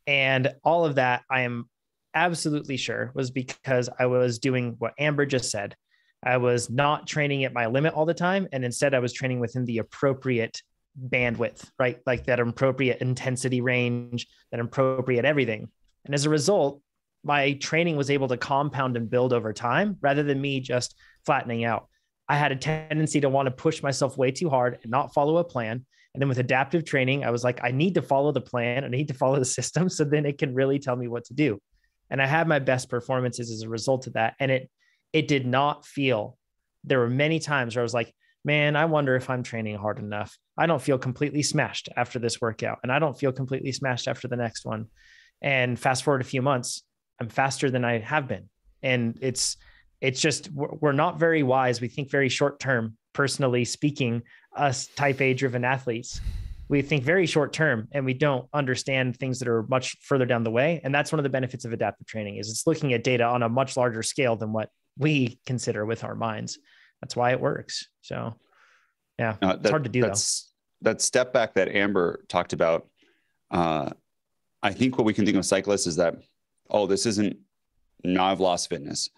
and all of that i am absolutely sure was because I was doing what Amber just said. I was not training at my limit all the time. And instead, I was training within the appropriate bandwidth, right? Like that appropriate intensity range, that appropriate everything. And as a result, my training was able to compound and build over time rather than me just flattening out. I had a tendency to want to push myself way too hard and not follow a plan. And then with adaptive training, I was like, I need to follow the plan. I need to follow the system (laughs) so then it can really tell me what to do and I had my best performances as a result of that. And it it did not feel. There were many times where I was like, man, I wonder if I'm training hard enough. I don't feel completely smashed after this workout, and I don't feel completely smashed after the next one. And fast forward a few months, I'm faster than I have been, and it's It's just we're not very wise. We think very short term, personally speaking, us type A driven athletes. We think very short term and we don't understand things that are much further down the way. And that's one of the benefits of adaptive training is it's looking at data on a much larger scale than what we consider with our minds. That's why it works. So yeah, that, it's hard to do that's, though. That step back that Amber talked about, uh, I think what we can think of cyclists is that, oh, this isn't now I've lost fitness.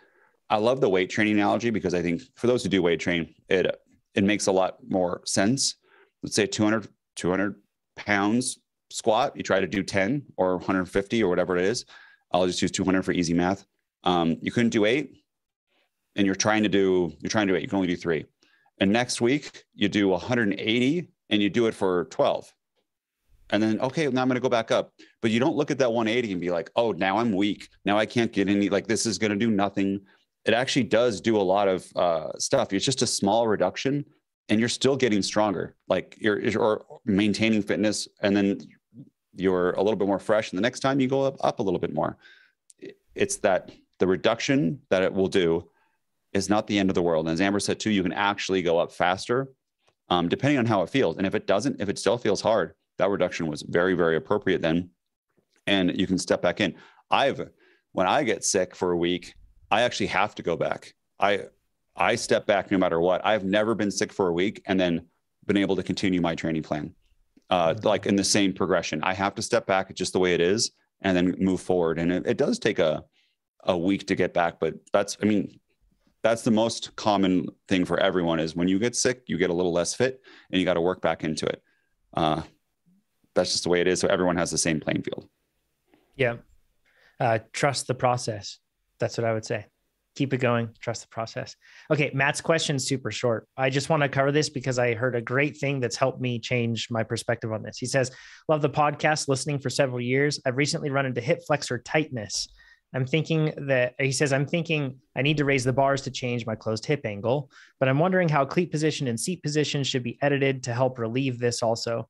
I love the weight training analogy because I think for those who do weight train, it it makes a lot more sense. Let's say 200 200 pounds squat, you try to do 10 or 150 or whatever it is. I'll just use 200 for easy math. Um, you couldn't do eight, and you're trying to do you're trying to do eight. You can only do three. And next week you do 180 and you do it for 12 and then okay now i'm going to go back up but you don't look at that 180 and be like oh now i'm weak now i can't get any like this is going to do nothing it actually does do a lot of uh, stuff. It's just a small reduction and you're still getting stronger. Like you're or maintaining fitness and then you're a little bit more fresh and the next time you go up, up a little bit more. It's that the reduction that it will do is not the end of the world. And as amber said too you can actually go up faster um, depending on how it feels. And if it doesn't if it still feels hard that reduction was very, very appropriate then. And you can step back in. I've, when I get sick for a week, I actually have to go back. I, I step back no matter what. I've never been sick for a week and then been able to continue my training plan, uh, mm-hmm. like in the same progression. I have to step back just the way it is and then move forward. And it, it does take a, a week to get back, but that's, I mean, that's the most common thing for everyone is when you get sick, you get a little less fit and you got to work back into it. Uh, that's just the way it is. So everyone has the same playing field. Yeah. Uh, trust the process. That's what I would say. Keep it going. Trust the process. Okay. Matt's question is super short. I just want to cover this because I heard a great thing that's helped me change my perspective on this. He says, Love the podcast, listening for several years. I've recently run into hip flexor tightness. I'm thinking that he says, I'm thinking I need to raise the bars to change my closed hip angle, but I'm wondering how cleat position and seat position should be edited to help relieve this also.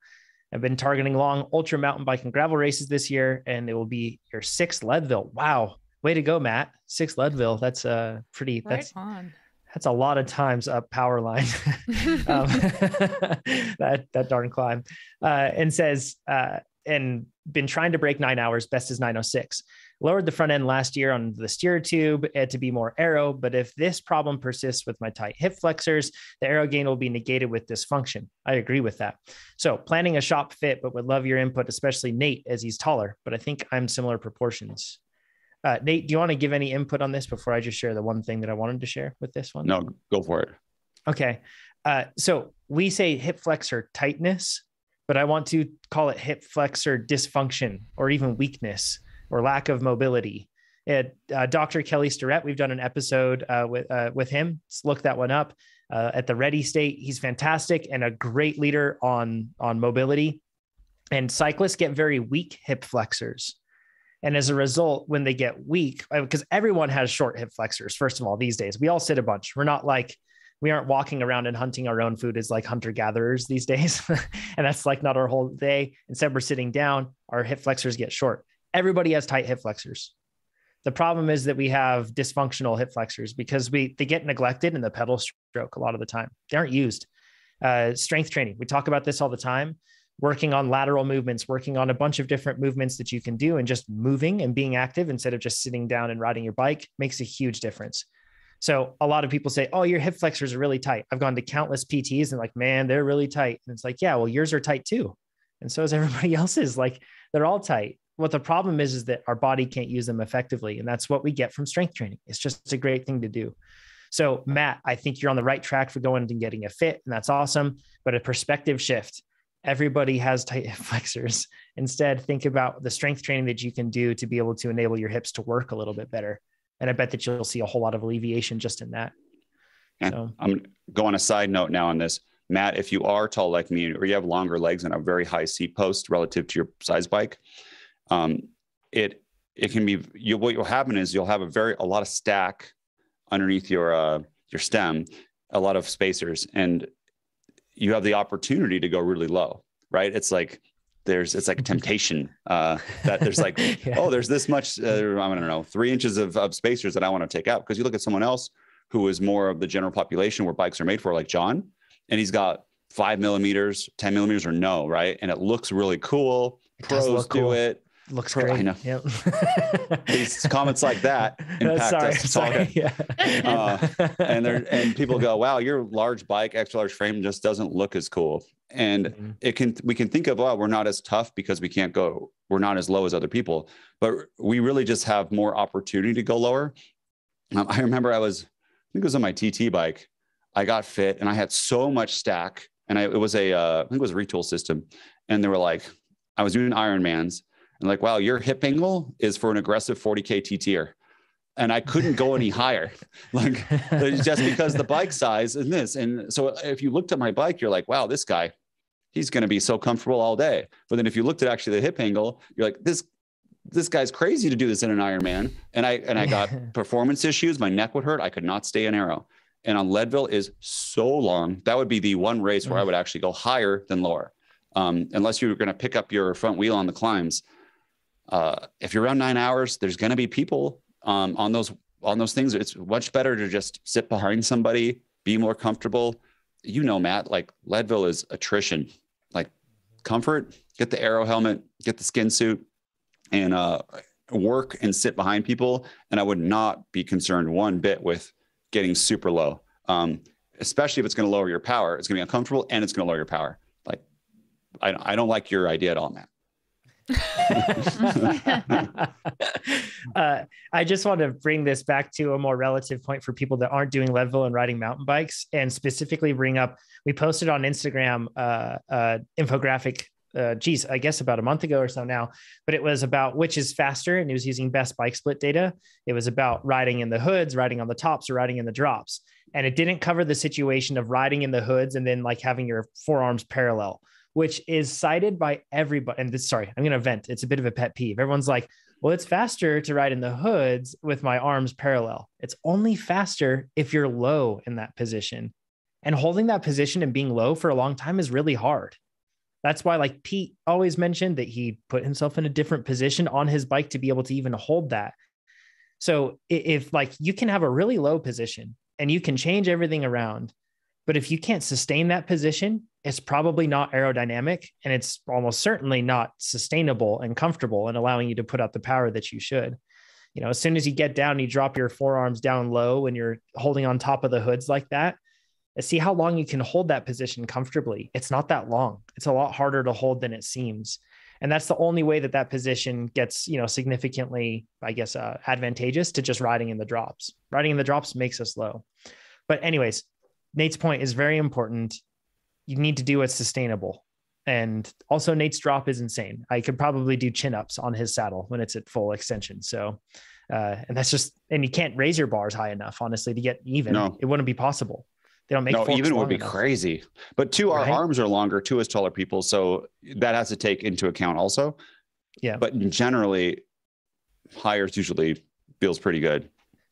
I've been targeting long ultra mountain bike and gravel races this year, and it will be your sixth Leadville. Wow, way to go, Matt! Six Leadville. That's uh pretty. Right that's on. That's a lot of times up Powerline. (laughs) (laughs) um, (laughs) that that darn climb, uh, and says uh, and been trying to break nine hours. Best is nine oh six lowered the front end last year on the steer tube uh, to be more aero, But if this problem persists with my tight hip flexors, the aero gain will be negated with dysfunction. I agree with that. So planning a shop fit, but would love your input, especially Nate as he's taller, but I think I'm similar proportions. Uh, Nate, do you want to give any input on this before I just share the one thing that I wanted to share with this one? No, go for it. Okay. Uh, so we say hip flexor tightness, but I want to call it hip flexor dysfunction or even weakness or lack of mobility. It, uh, Dr. Kelly Starrett, we've done an episode uh, with uh, with him. Let's look that one up. Uh, at the Ready State, he's fantastic and a great leader on on mobility. And cyclists get very weak hip flexors, and as a result, when they get weak, because everyone has short hip flexors. First of all, these days we all sit a bunch. We're not like we aren't walking around and hunting our own food as like hunter gatherers these (laughs) days, and that's like not our whole day. Instead, we're sitting down. Our hip flexors get short everybody has tight hip flexors. The problem is that we have dysfunctional hip flexors because we they get neglected in the pedal stroke a lot of the time. They aren't used. Uh, strength training. We talk about this all the time. Working on lateral movements, working on a bunch of different movements that you can do, and just moving and being active instead of just sitting down and riding your bike makes a huge difference. So a lot of people say, "Oh, your hip flexors are really tight." I've gone to countless PTs and like, man, they're really tight. And it's like, yeah, well, yours are tight too, and so is (laughs) everybody else's. Like, they're all tight what the problem is is that our body can't use them effectively and that's what we get from strength training it's just a great thing to do so matt i think you're on the right track for going and getting a fit and that's awesome but a perspective shift everybody has (laughs) tight hip flexors. Instead think about the strength training that you can do to be able to enable your hips to work a little bit better. And i bet that you'll see a whole lot of alleviation just in that. So. i'm going a side note now on this. Matt if you are tall like me or you have longer legs and a very high seat post relative to your size bike um, it it can be you, what will happen is you'll have a very a lot of stack underneath your uh, your stem, a lot of spacers, and you have the opportunity to go really low. Right? It's like there's it's like a temptation uh, that there's like (laughs) yeah. oh there's this much uh, I don't know three inches of, of spacers that I want to take out because you look at someone else who is more of the general population where bikes are made for, like John, and he's got five millimeters, 10 millimeters or no, right? And it looks really cool. It Pros look cool. do it. Looks Pro- I great. know. Yep. (laughs) These comments like that (laughs) impact sorry, us. Sorry. (laughs) Yeah. Uh, and they're and people go, wow, your large bike, extra large frame just doesn't look as cool. And Mhm. it can we can think of, oh, we're not as tough because we can't go, we're not as low as other people, but we really just have more opportunity to go lower. Um, I remember I was, I think it was on my TT bike. I got fit and I had so much stack, and I, it was a, uh, I think it was a Retul system, and they were like, I was doing Ironmans, and like, wow, your hip angle is for an aggressive 40k TTer, and I couldn't go any (laughs) higher, (laughs) like just because the bike size and this, and so if you looked at my bike, you're like, wow, this guy, he's going to be so comfortable all day. But then if you looked at actually the hip angle, you're like, this this guy's crazy to do this in an Ironman. And I and I got (laughs) performance issues. My neck would hurt. I could not stay in aero. And on Leadville is so long. That would be the one race where I would actually go higher than lower, um, unless you're going to pick up your front wheel on the climbs. Uh, if you're around nine hours, there's going to be people um, on those on those things. It's much better to just sit behind somebody, be more comfortable. You know, Matt, like Leadville is attrition. Like comfort, get the aero helmet, get the skin suit, and uh, work and sit behind people. And I would not be concerned one bit with getting super low, um, especially if it's going to lower your power. It's going to be uncomfortable and it's going to lower your power. Like, I, I don't like your idea at all, Matt. (laughs) uh, I just want to bring this back to a more relative point for people that aren't doing Leadville and riding mountain bikes, and specifically bring up. We posted on Instagram uh, uh, infographic. Uh, geez, I guess about a month ago or so now, but it was about which is faster, and it was using best bike split data. It was about riding in the hoods, riding on the tops, or riding in the drops, and it didn't cover the situation of riding in the hoods and then like having your forearms parallel which is cited by everybody. And this, sorry, I'm going to vent. It's a bit of a pet peeve. Everyone's like, well, it's faster to ride in the hoods with my arms parallel. It's only faster if you're low in that position. And holding that position and being low for a long time is really hard. That's why, like Pete always mentioned, that he put himself in a different position on his bike to be able to even hold that. So if like you can have a really low position and you can change everything around, but if you can't sustain that position, it's probably not aerodynamic and it's almost certainly not sustainable and comfortable and allowing you to put out the power that you should. You know, as soon as you get down, you drop your forearms down low and you're holding on top of the hoods like that. See how long you can hold that position comfortably. It's not that long. It's a lot harder to hold than it seems. And that's the only way that that position gets, you know, significantly, I guess, uh, advantageous to just riding in the drops. Riding in the drops makes us low. But anyways, Nate's point is very important. You need to do what's sustainable. And also, Nate's drop is insane. I could probably do chin ups on his saddle when it's at full extension. So, uh, and that's just, and you can't raise your bars high enough, honestly, to get even. No. It wouldn't be possible. They don't make no, even would be enough. crazy. But two, our Right? arms are longer, two is taller people. So that has to take into account also. Yeah. But generally, higher usually feels pretty good.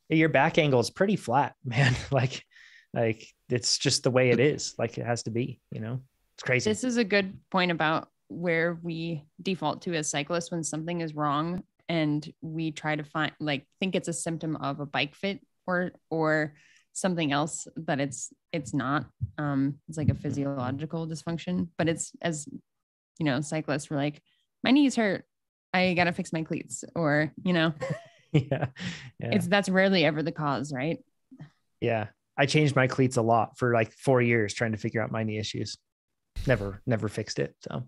Your back angle is pretty flat, (laughs) man. like, like it's just the way it is. Like it has to be. You know, it's crazy. This is a good point about where we default to as cyclists when something is wrong and we try to find like think it's a symptom of a bike fit or or something else that it's it's not um it's like a physiological dysfunction but it's as you know cyclists we're like my knees hurt i gotta fix my cleats or you know (laughs) yeah, yeah. it's that's rarely ever the cause right Yeah. I changed my cleats a lot for like four years trying to figure out my knee issues. Never, never fixed it. So,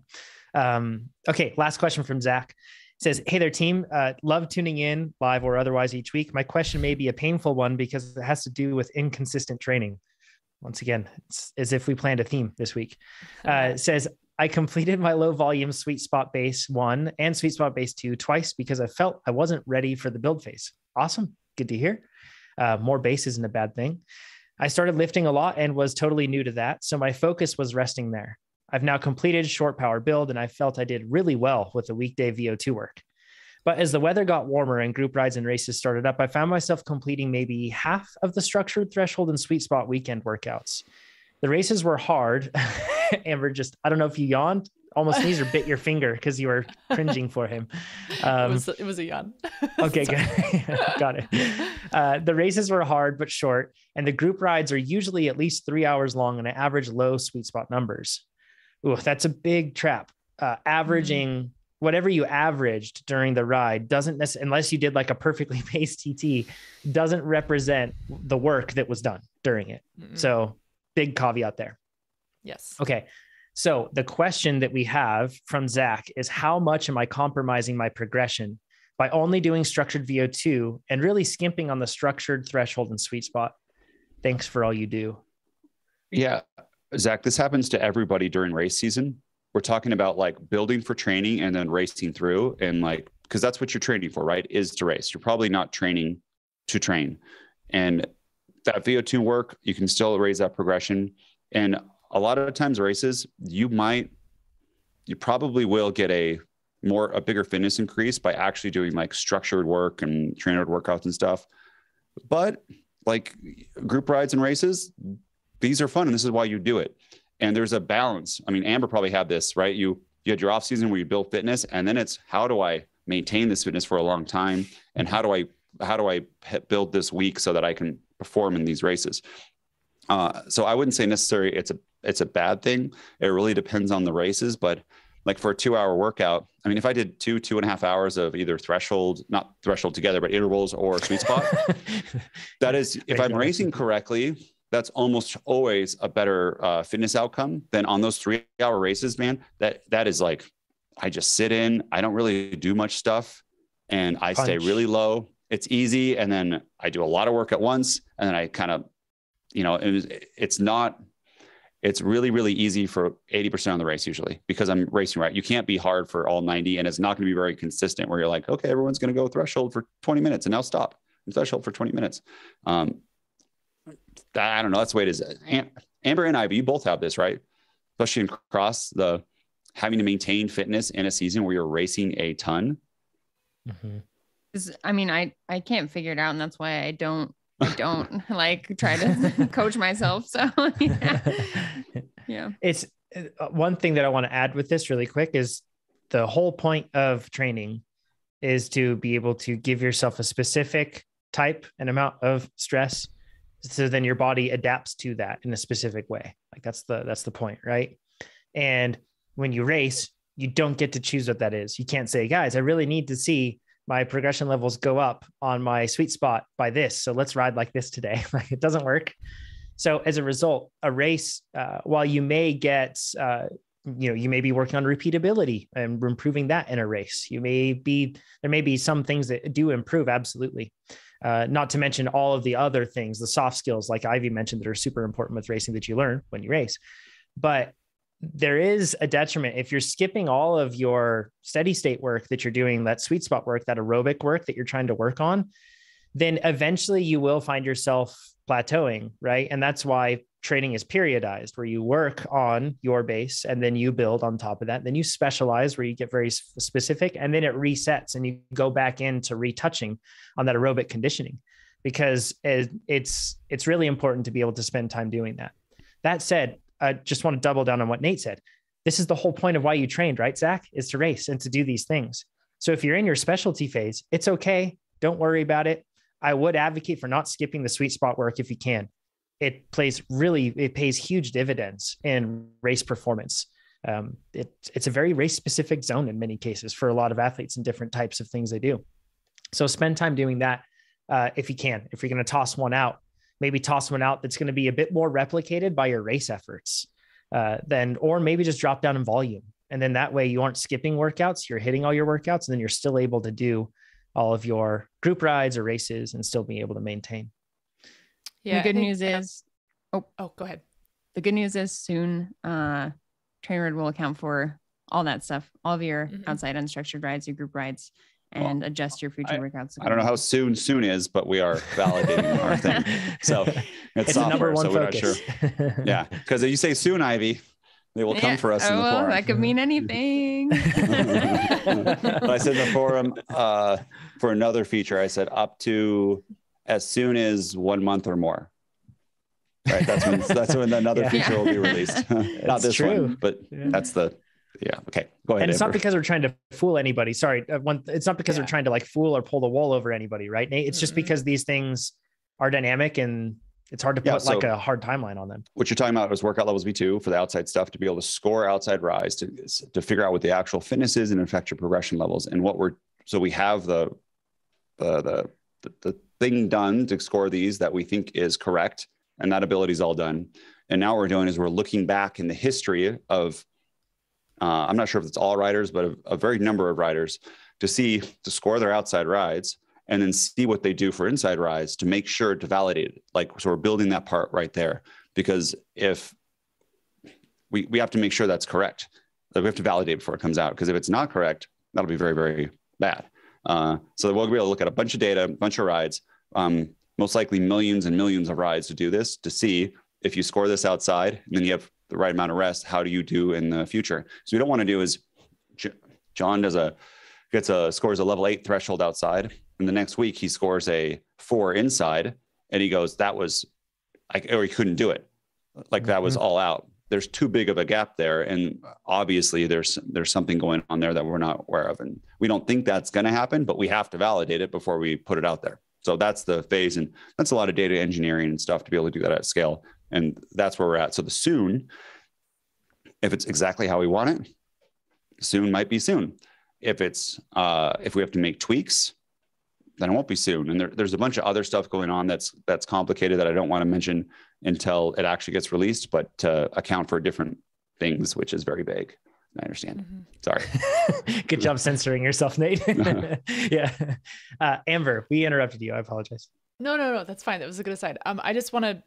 um, okay. Last question from Zach It says, Hey there, team. Uh, love tuning in live or otherwise each week. My question may be a painful one because it has to do with inconsistent training. Once again, it's as if we planned a theme this week. Uh, (laughs) it says, I completed my low volume sweet spot base one and sweet spot base two twice because I felt I wasn't ready for the build phase. Awesome. Good to hear. Uh, more base isn't a bad thing. I started lifting a lot and was totally new to that. So my focus was resting there. I've now completed short power build and I felt I did really well with the weekday VO2 work. But as the weather got warmer and group rides and races started up, I found myself completing maybe half of the structured threshold and sweet spot weekend workouts. The races were hard. (laughs) Amber just, I don't know if you yawned almost (laughs) sneezed or bit your finger because you were cringing for him. Um, (laughs) it, was, it was a yawn. (laughs) okay, good. Got it. Uh, the races were hard but short, and the group rides are usually at least three hours long and average low sweet spot numbers. Ooh, that's a big trap. Uh, averaging mm-hmm. whatever you averaged during the ride doesn't necessarily, unless you did like a perfectly paced TT, doesn't represent the work that was done during it. Mm-hmm. So, big caveat there. Yes. Okay. So the question that we have from Zach is how much am I compromising my progression by only doing structured VO2 and really skimping on the structured threshold and sweet spot? Thanks for all you do. Yeah. Zach, this happens to everybody during race season. We're talking about like building for training and then racing through and like, because that's what you're training for, right? Is to race. You're probably not training to train. And that VO2 work, you can still raise that progression. And a lot of times races, you might, you probably will get a more, a bigger fitness increase by actually doing like structured work and trainer workouts and stuff. But like group rides and races, these are fun and this is why you do it. And there's a balance. I mean, Amber probably had this, right? You, you had your off season where you build fitness and then it's how do I maintain this fitness for a long time? And how do I, how do I build this week so that I can perform in these races? Uh, so I wouldn't say necessarily it's a it's a bad thing. It really depends on the races, but like for a two hour workout, I mean, if I did two, two and a half hours of either threshold, not threshold together, but intervals or sweet spot, (laughs) that is, if I'm racing correctly, that's almost always a better uh, fitness outcome than on those three hour races, man. That, that is like, I just sit in, I don't really do much stuff and I Punch. stay really low. It's easy. And then I do a lot of work at once. And then I kind of, you know, it was, it's not, it's really really easy for 80% of the race usually because i'm racing right. You can't be hard for all 90 and it's not going to be very consistent where you're like okay everyone's going to go threshold for 20 minutes and now stop. And threshold for 20 minutes. Um, that, i don't know that's the way it is. Amber and ivy you both have this right? Especially in cross the having to maintain fitness in a season where you're racing a ton. Mm-hmm. i mean i i can't figure it out and that's why i don't I don't like try to (laughs) coach myself. So (laughs) yeah. yeah. It's uh, one thing that I want to add with this really quick is the whole point of training is to be able to give yourself a specific type and amount of stress so then your body adapts to that in a specific way like that's the that's the point right and when you race you don't get to choose what that is you can't say guys i really need to see my progression levels go up on my sweet spot by this. So let's ride like this today. (laughs) like it doesn't work. So as a result, a race, uh, while you may get, uh, you know, you may be working on repeatability and improving that in a race. You may be, there may be some things that do improve. Absolutely. Uh, not to mention all of the other things, the soft skills, like Ivy mentioned, that are super important with racing that you learn when you race. But there is a detriment if you're skipping all of your steady state work that you're doing, that sweet spot work, that aerobic work that you're trying to work on, then eventually you will find yourself plateauing, right? And that's why training is periodized, where you work on your base and then you build on top of that. Then you specialize where you get very specific and then it resets and you go back into retouching on that aerobic conditioning because it's it's really important to be able to spend time doing that. That said, I just want to double down on what Nate said. This is the whole point of why you trained, right, Zach? Is to race and to do these things. So if you're in your specialty phase, it's okay. Don't worry about it. I would advocate for not skipping the sweet spot work if you can. It plays really, it pays huge dividends in race performance. Um, it, it's a very race specific zone in many cases for a lot of athletes and different types of things they do. So spend time doing that uh, if you can. If you're going to toss one out, maybe toss one out that's going to be a bit more replicated by your race efforts uh, then or maybe just drop down in volume. And then that way you aren't skipping workouts you're hitting all your workouts and then you're still able to do all of your group rides or races and still be able to maintain. Yeah the good news is oh oh go ahead. The good news is soon uh trainer will account for all that stuff all of your mm-hmm. outside unstructured rides your group rides and well, adjust your future I, workouts. I don't know how soon soon is, but we are validating our (laughs) thing. So it's, it's software, so we're not sure. (laughs) yeah, because if you say soon, Ivy, they will come yeah. for us oh, in the forum. That could mean anything. (laughs) I said in the forum uh, for another feature, I said up to as soon as one month or more. Right. That's when that's when another yeah. feature will be released. Not this true. one, but yeah. that's the Yeah. Okay. Go ahead. and it's not because we're trying to fool anybody. Sorry, uh, one. It's not because Yeah. we're trying to like fool or pull the wool over anybody, right? Nate? It's just Mm-mm. because these things are dynamic and it's hard to Yeah, put like a hard timeline on them. what you're talking about is workout levels V2 for the outside stuff to be able to score outside rise to, to figure out what the actual fitness is and affect your progression levels. And what we're so we have the the the the, the thing done to score these that we think is correct, and that ability is all done. And now what we're doing is we're looking back in the history of uh, I'm not sure if it's all riders, but a, a very number of riders to see to score their outside rides and then see what they do for inside rides to make sure to validate it. Like so we're building that part right there because if we we have to make sure that's correct. Like we have to validate before it comes out because if it's not correct, that'll be very very bad. Uh, so we'll be able to look at a bunch of data, a bunch of rides, um, most likely millions and millions of rides to do this to see if you score this outside and then you have the right amount of rest. How do you do in the future? So we don't want to do is John does a gets a scores a level eight threshold outside, and the next week he scores a four inside, and he goes that was like or he couldn't do it like that was mm-hmm. all out there's too big of a gap there and obviously there's there's something going on there that we're not aware of and we don't think that's going to happen but we have to validate it before we put it out there so that's the phase and that's a lot of data engineering and stuff to be able to do that at scale and that's where we're at so the soon if it's exactly how we want it soon might be soon if it's uh if we have to make tweaks then it won't be soon. And there, there's a bunch of other stuff going on that's that's complicated that I don't want to mention until it actually gets released, but to account for different things, which is very vague. I understand. Mhm. Sorry. (laughs) Good job censoring yourself, Nate. (laughs) (laughs) yeah. Uh, Amber, we interrupted you. I apologize. No, no, no, that's fine. That was a good aside. Um, I just want to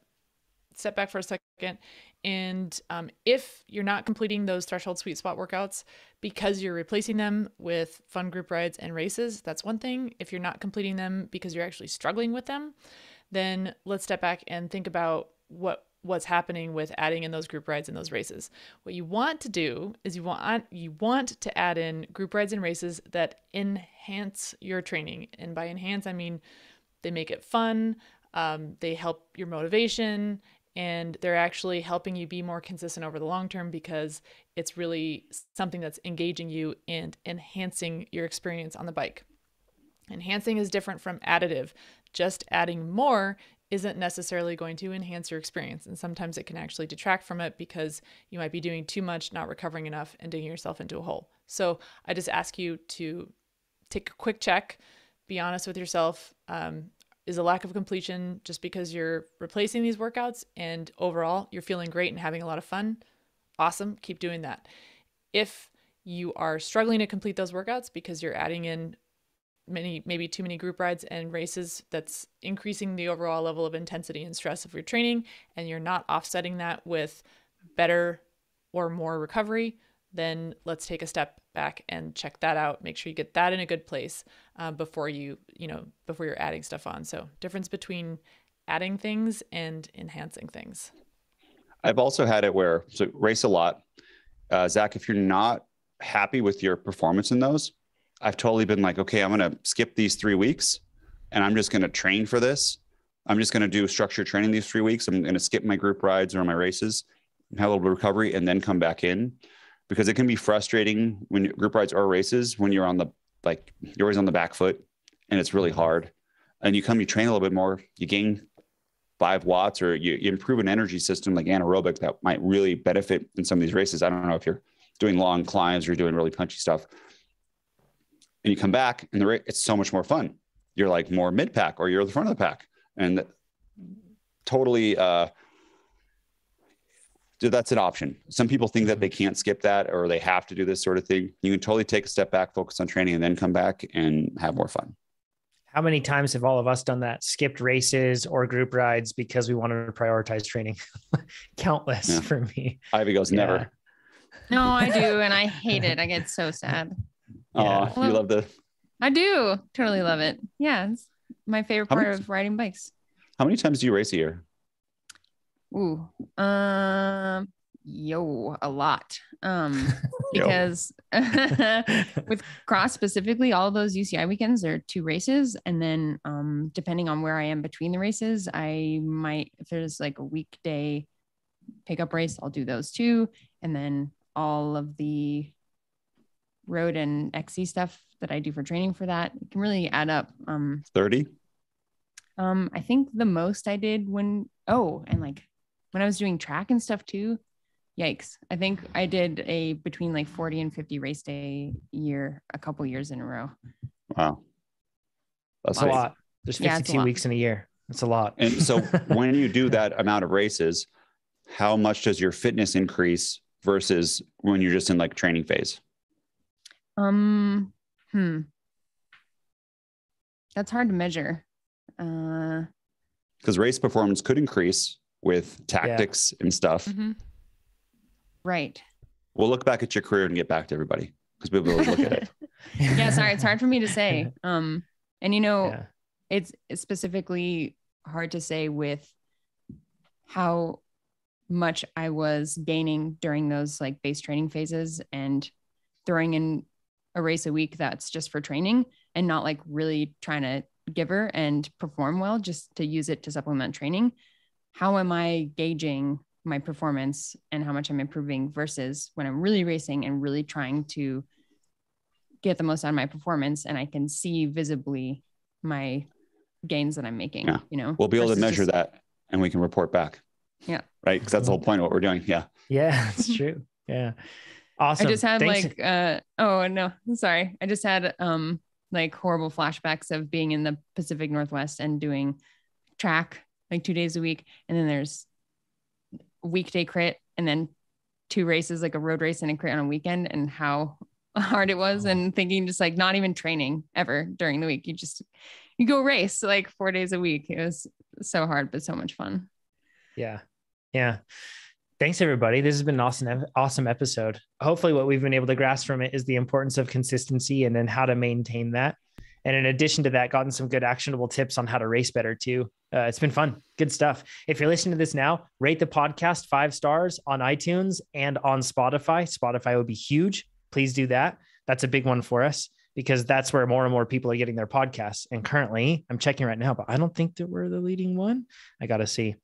step back for a second. And um, if you're not completing those threshold sweet spot workouts because you're replacing them with fun group rides and races, that's one thing. If you're not completing them because you're actually struggling with them, then let's step back and think about what what's happening with adding in those group rides and those races. What you want to do is you want you want to add in group rides and races that enhance your training. And by enhance, I mean they make it fun, um, they help your motivation, and they're actually helping you be more consistent over the long term because it's really something that's engaging you and enhancing your experience on the bike. Enhancing is different from additive. Just adding more isn't necessarily going to enhance your experience. And sometimes it can actually detract from it because you might be doing too much, not recovering enough, and digging yourself into a hole. So I just ask you to take a quick check, be honest with yourself. Um, is a lack of completion just because you're replacing these workouts and overall you're feeling great and having a lot of fun? Awesome. Keep doing that. If you are struggling to complete those workouts because you're adding in many maybe too many group rides and races that's increasing the overall level of intensity and stress of your training and you're not offsetting that with better or more recovery then let's take a step back and check that out make sure you get that in a good place uh, before you you know before you're adding stuff on so difference between adding things and enhancing things I've also had it where so race a lot. Uh, Zach, if you're not happy with your performance in those, I've totally been like, okay, I'm going to skip these three weeks and I'm just going to train for this. I'm just going to do structured training these three weeks. I'm going to skip my group rides or my races, have a little bit recovery, and then come back in because it can be frustrating when group rides or races when you're on the like you're always on the back foot and it's really hard. And you come, you train a little bit more, you gain five watts or you, you improve an energy system like anaerobic that might really benefit in some of these races. I don't know if you're doing long climbs or you're doing really punchy stuff. And you come back and the rate it's so much more fun. You're like more mid pack or you're the front of the pack. And totally uh that's an option. Some people think that mm-hmm. they can't skip that or they have to do this sort of thing. You can totally take a step back, focus on training, and then come back and have more fun. How many times have all of us done that? Skipped races or group rides because we wanted to prioritize training? (laughs) Countless Yeah. for me. Ivy goes, Yeah. never. No, I do. (laughs) And I hate it. I get so sad. Yeah. Oh, you love the I do totally love it. Yeah. It's my favorite How part many- of riding bikes. how many times do you race a year? Ooh. Um, yo, a lot. Um, (laughs) because (laughs) with cross specifically, all those UCI weekends are two races. And then um depending on where I am between the races, I might if there's like a weekday pickup race, I'll do those too. And then all of the road and XC stuff that I do for training for that, it can really add up. Um, 30? um, I think the most I did when oh, and like when I was doing track and stuff too. Yikes! I think I did a between like 40 and 50 race day year a couple years in a row. Wow. That's That's a big. lot. There's Yeah, 52 lot. weeks in a year. That's a lot. And so (laughs) when you do that amount of races, how much does your fitness increase versus when you're just in like training phase? Um, hmm. That's hard to measure. Uh, Because race performance could increase with tactics and stuff. Mhm. right. We'll look back at your career and get back to everybody because we'll look at it. (laughs) (laughs) Yeah, sorry, it's hard for me to say. Um, and you know, Yeah. it's, it's specifically hard to say with how much I was gaining during those like base training phases and throwing in a race a week that's just for training and not like really trying to give her and perform well just to use it to supplement training. How am I gauging my performance and how much I'm improving versus when I'm really racing and really trying to get the most out of my performance and I can see visibly my gains that I'm making, Yeah. you know. We'll be able to measure just- that and we can report back. Yeah. Right. Because that's the whole point of what we're doing. Yeah. Yeah, (laughs) it's true. Yeah. Awesome. I just had Thanks. like uh oh no, sorry. I just had um like horrible flashbacks of being in the Pacific Northwest and doing track like 2 days a week and then there's weekday crit and then two races like a road race and a crit on a weekend and how (laughs) hard it was and thinking just like not even training ever during the week. You just you go race like 4 days a week. It was so hard but so much fun. Yeah. Yeah. Thanks everybody. This has been an awesome, awesome episode. Hopefully, what we've been able to grasp from it is the importance of consistency and then how to maintain that. And in addition to that, gotten some good actionable tips on how to race better too. Uh, it's been fun. Good stuff. If you're listening to this now, rate the podcast five stars on iTunes and on Spotify. Spotify would be huge. Please do that. That's a big one for us because that's where more and more people are getting their podcasts. And currently, I'm checking right now, but I don't think that we're the leading one. I got to see.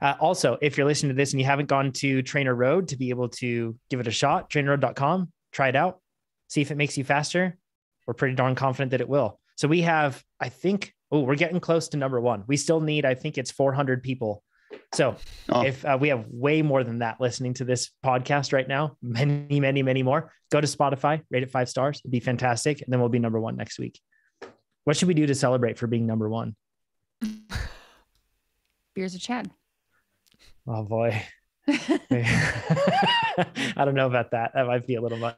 Uh, also, if you're listening to this and you haven't gone to TrainerRoad to be able to give it a shot, trainerroad.com, try it out, see if it makes you faster. We're pretty darn confident that it will. So we have, I think, oh, we're getting close to number one. We still need, I think it's 400 people. So Oh. if uh, we have way more than that listening to this podcast right now, many, many, many more, go to Spotify, rate it five stars. It'd be fantastic. And then we'll be number one next week. What should we do to celebrate for being number one? (laughs) Beers of Chad. Oh boy. (laughs) I don't know about that. That might be a little much.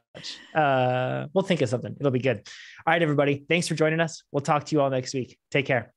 Uh, we'll think of something. It'll be good. All right, everybody. Thanks for joining us. We'll talk to you all next week. Take care.